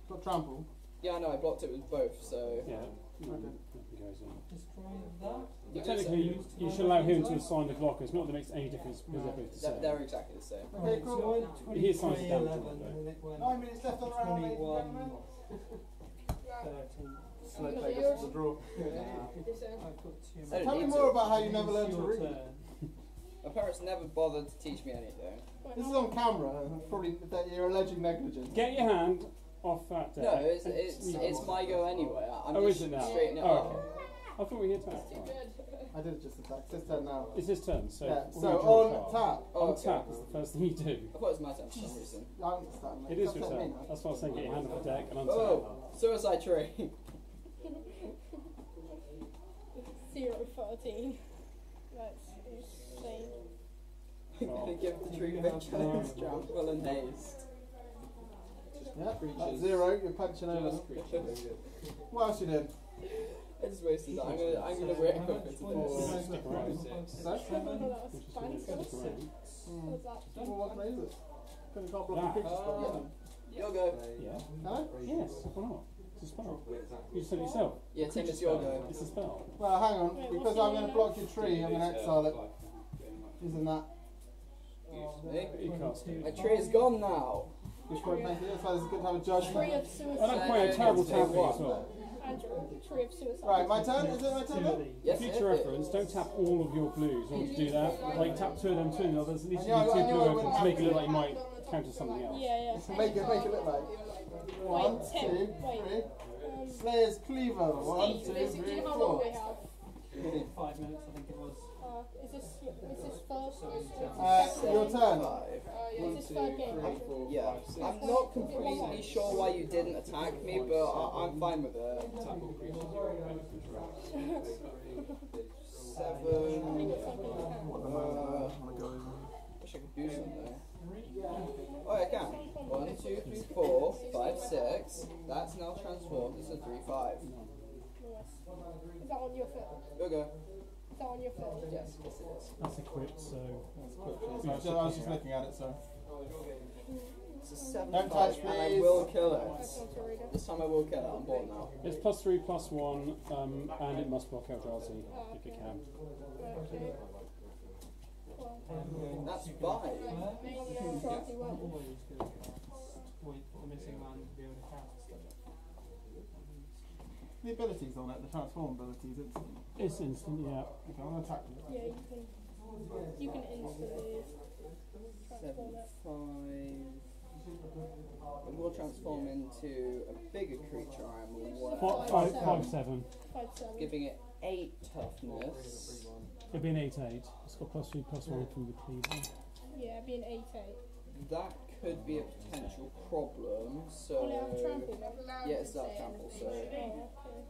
Speaker 1: Got trample.
Speaker 2: Yeah, I know. I blocked it with both, so.
Speaker 6: Yeah.
Speaker 1: Okay.
Speaker 6: Nothing goes in.
Speaker 4: Destroy that.
Speaker 2: You
Speaker 6: Technically, you, you should allow him to assign the blockers. Not that it makes any difference because they're both the same.
Speaker 2: they're exactly the same.
Speaker 1: Okay,
Speaker 4: So
Speaker 1: cool.
Speaker 4: I went
Speaker 6: He assigns
Speaker 4: 23,
Speaker 6: it down to
Speaker 4: 11,
Speaker 6: one, though.
Speaker 4: and it went
Speaker 1: Nine minutes left on the round, ladies and
Speaker 4: 21,
Speaker 1: gentlemen.
Speaker 4: 13.
Speaker 1: Slow play gets the draw.
Speaker 8: This end.
Speaker 4: I've got two
Speaker 2: I don't
Speaker 1: Tell me more
Speaker 2: to.
Speaker 1: about how you never learned to read.
Speaker 2: My parents never bothered to teach me anything.
Speaker 1: This is on camera. Probably that you're alleging negligence.
Speaker 6: Get your hand off that deck.
Speaker 2: No, it's
Speaker 6: and
Speaker 2: it's, it's my go anyway. I'm
Speaker 6: Oh,
Speaker 2: just
Speaker 6: is it now?
Speaker 2: straightening it
Speaker 6: Oh,
Speaker 2: up.
Speaker 6: okay. I thought we hit tap. Right.
Speaker 1: I did just attack. It's his turn now.
Speaker 6: It's his turn, so.
Speaker 1: Yeah. So
Speaker 6: gonna draw a
Speaker 1: on tap.
Speaker 2: Oh,
Speaker 6: On
Speaker 2: okay.
Speaker 6: tap is the first thing you do.
Speaker 2: I thought it was my turn for some reason.
Speaker 1: I understand. mate.
Speaker 6: It is
Speaker 1: Just
Speaker 6: your turn. That's why I was saying get your hand off the deck and untap.
Speaker 2: Oh, suicide tree.
Speaker 8: Zero thirteen. That's insane.
Speaker 2: I'm gonna give the tree vigilance, trample, and haste.
Speaker 1: Yeah. That's zero. You're punching over. What else you did?
Speaker 2: I just wasted that. I'm gonna I'm gonna wait quicker to this.
Speaker 6: Stick around.
Speaker 1: Sorry?
Speaker 8: that was
Speaker 6: Which is
Speaker 8: fun.
Speaker 6: stick around.
Speaker 8: What was that?
Speaker 1: Well, what can I use it? Couldn't can't block
Speaker 6: That.
Speaker 1: the creatures from ah,
Speaker 2: You'll go.
Speaker 6: Yeah.
Speaker 1: Huh?
Speaker 6: Yes. Why not? It's a spell. You said yourself.
Speaker 2: Yeah, Tim, it's your go.
Speaker 6: It's a spell.
Speaker 1: Well, hang on. Because I'm going to block your tree, I'm going to exile it.
Speaker 3: Five.
Speaker 1: Using that.
Speaker 2: Excuse me.
Speaker 6: You cast it.
Speaker 2: My tree is gone now.
Speaker 1: Which won't make. That's why it's good to have a
Speaker 8: Tree
Speaker 1: judgment.
Speaker 8: of
Speaker 6: I
Speaker 8: suicide.
Speaker 6: don't quite a terrible
Speaker 2: Say
Speaker 6: tapping
Speaker 2: what?
Speaker 6: well.
Speaker 8: Tree of suicide.
Speaker 1: Right, my turn. Is it my turn
Speaker 4: of
Speaker 1: then?
Speaker 4: these.
Speaker 2: Yes,
Speaker 6: Future reference, don't tap all of your blues. I want to do that. Like tap two of them, two of the others. At least you
Speaker 1: I
Speaker 6: do
Speaker 1: know,
Speaker 6: two
Speaker 1: I
Speaker 6: blue
Speaker 1: I
Speaker 6: to make it look like you might counter something else.
Speaker 8: Yeah, yeah.
Speaker 1: Make it, make it look like. One, two, three.
Speaker 8: Wait, Tim,
Speaker 1: two,
Speaker 8: wait. Um,
Speaker 1: Slayer's Cleaver. One,
Speaker 8: Steve,
Speaker 1: two,
Speaker 8: basically
Speaker 1: three,
Speaker 8: how long we
Speaker 1: four.
Speaker 8: have.
Speaker 4: Five minutes, I think it was.
Speaker 8: Uh, is this is this first or is this
Speaker 1: Uh, your turn.
Speaker 2: Five.
Speaker 8: Uh, yeah, is this third game? Andrew?
Speaker 2: Yeah, I'm not completely sure why you didn't attack me, but I, I'm fine with it. Seven. Uh, wish I could do something. Oh, I can. One, two, three, four, five, six. That's now transformed. It's a three, five.
Speaker 8: Is that on your foot?
Speaker 2: Go go.
Speaker 8: On your foot?
Speaker 2: Yes, yes it is.
Speaker 6: That's equipped, so.
Speaker 1: I was, I was just looking at it, so.
Speaker 2: It's a seven,
Speaker 1: Don't touch,
Speaker 2: and I will kill it.
Speaker 8: just want to read it.
Speaker 2: This time I will kill it. I'm bored now.
Speaker 6: It's plus three, plus one, um, and it must block Eldrazi if it can.
Speaker 8: Okay. Well,
Speaker 2: That's five.
Speaker 8: maybe I'll try to well.
Speaker 4: Always good. Wait for the missing man to be able to cast stuff.
Speaker 1: The abilities on it, the transform abilities, it's.
Speaker 6: It's instant, yeah.
Speaker 1: Okay, I'm going to attack you.
Speaker 8: Yeah, you can. You can instantly transform it.
Speaker 2: five. It will transform into a bigger creature, I'm aware.
Speaker 6: Five, five, five, seven.
Speaker 8: Five seven.
Speaker 2: Giving it eight toughness.
Speaker 6: It'd be an eight, eight. It's got plus three, plus one from the cleaver.
Speaker 8: Yeah, it'd be an eight eight.
Speaker 2: That could be a potential problem.
Speaker 8: Will it have
Speaker 2: So
Speaker 8: trample?
Speaker 2: yeah, it's that trample. So
Speaker 8: okay.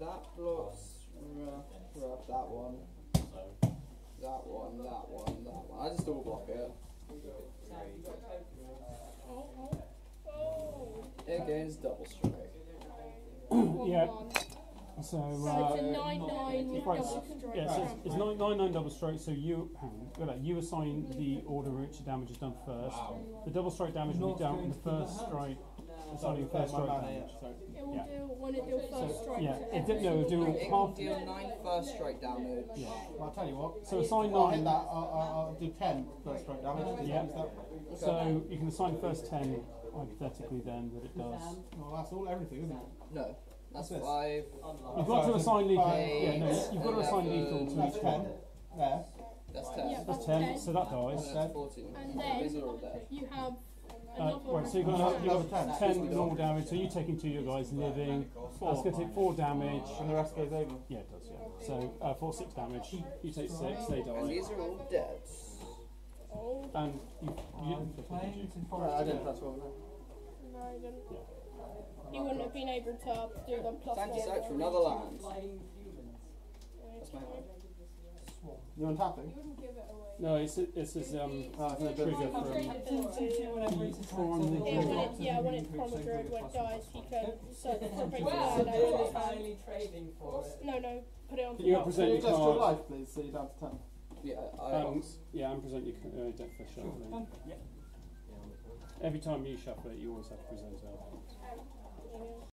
Speaker 2: that blocks Uh, grab that one,
Speaker 3: So,
Speaker 2: that one, that one, that one. I just double block it.
Speaker 5: Oh, oh, oh.
Speaker 2: It gains double strike.
Speaker 5: One,
Speaker 6: Yeah.
Speaker 5: One.
Speaker 6: So,
Speaker 5: So
Speaker 6: uh,
Speaker 5: it's a 9 9 double strike.
Speaker 6: yeah, so it's, it's nine nine nine double strike. So you hang on, that, you assign the order in which the damage is done first. The double strike damage will be dealt in the first strike, assigning
Speaker 1: Sorry,
Speaker 6: first strike damage.
Speaker 1: yeah.
Speaker 5: It will
Speaker 6: Yeah.
Speaker 5: do when it deals first strike.
Speaker 6: yeah, it did- no, it'll do
Speaker 5: single
Speaker 2: It
Speaker 6: half-
Speaker 2: can deal 9 first strike damage.
Speaker 6: Yeah.
Speaker 1: Well, I'll tell you what.
Speaker 6: So assign
Speaker 1: I'll hit
Speaker 6: nine.
Speaker 1: that. I'll, I'll, I'll do 10 first strike damage. Just
Speaker 6: Yeah.
Speaker 1: use.
Speaker 6: So you can assign first ten hypothetically then that it does.
Speaker 1: Well, that's all, everything, isn't it?
Speaker 2: No, that's
Speaker 1: What's this?
Speaker 2: 5.
Speaker 6: You've got to assign lethal.
Speaker 1: Five,
Speaker 6: Yeah, no, you've got to assign lethal to
Speaker 1: That's
Speaker 6: each
Speaker 1: 10.
Speaker 6: one.
Speaker 1: There.
Speaker 2: That's 10.
Speaker 5: Yeah,
Speaker 6: That's
Speaker 5: that's
Speaker 6: ten,
Speaker 5: 10.
Speaker 6: so that
Speaker 2: And
Speaker 6: dies.
Speaker 2: that's 14.
Speaker 5: And then-
Speaker 2: These are all dead.
Speaker 5: You have
Speaker 6: Uh, right, so you've got,
Speaker 1: Another-
Speaker 6: you've got
Speaker 1: another
Speaker 6: 10 normal damage, so you're taking two, you guys living. That's going to take 4 damage.
Speaker 1: And the rest goes over.
Speaker 6: Yeah, it does, yeah. So, uh, 4 6 damage. You take 6, they die.
Speaker 2: And
Speaker 6: die.
Speaker 2: these are all dead.
Speaker 5: Oh,
Speaker 6: And you, you didn't flip it, did you?
Speaker 1: Right, I didn't transform that.
Speaker 5: no, I didn't. You wouldn't have been able to do the plus
Speaker 2: Time to
Speaker 5: one.
Speaker 2: search for another land. That's my hand.
Speaker 1: You untapping?
Speaker 5: You wouldn't give it away.
Speaker 6: No, it's, it's this um,
Speaker 1: Oh, it's
Speaker 6: trigger
Speaker 1: ability.
Speaker 6: from. from
Speaker 5: Yeah, when it, yeah, when it's Primal Druid, when it dies, he can search for a basic land out of
Speaker 7: trading for it.
Speaker 5: No, no, put it on
Speaker 6: Can you
Speaker 5: top.
Speaker 6: present
Speaker 1: So
Speaker 6: your
Speaker 1: just your life, please, so you're down to 10.
Speaker 2: Yeah, I
Speaker 6: Um, yeah, and present your c- uh, deck for shuffling. Every time you shuffle it, you always have to present it.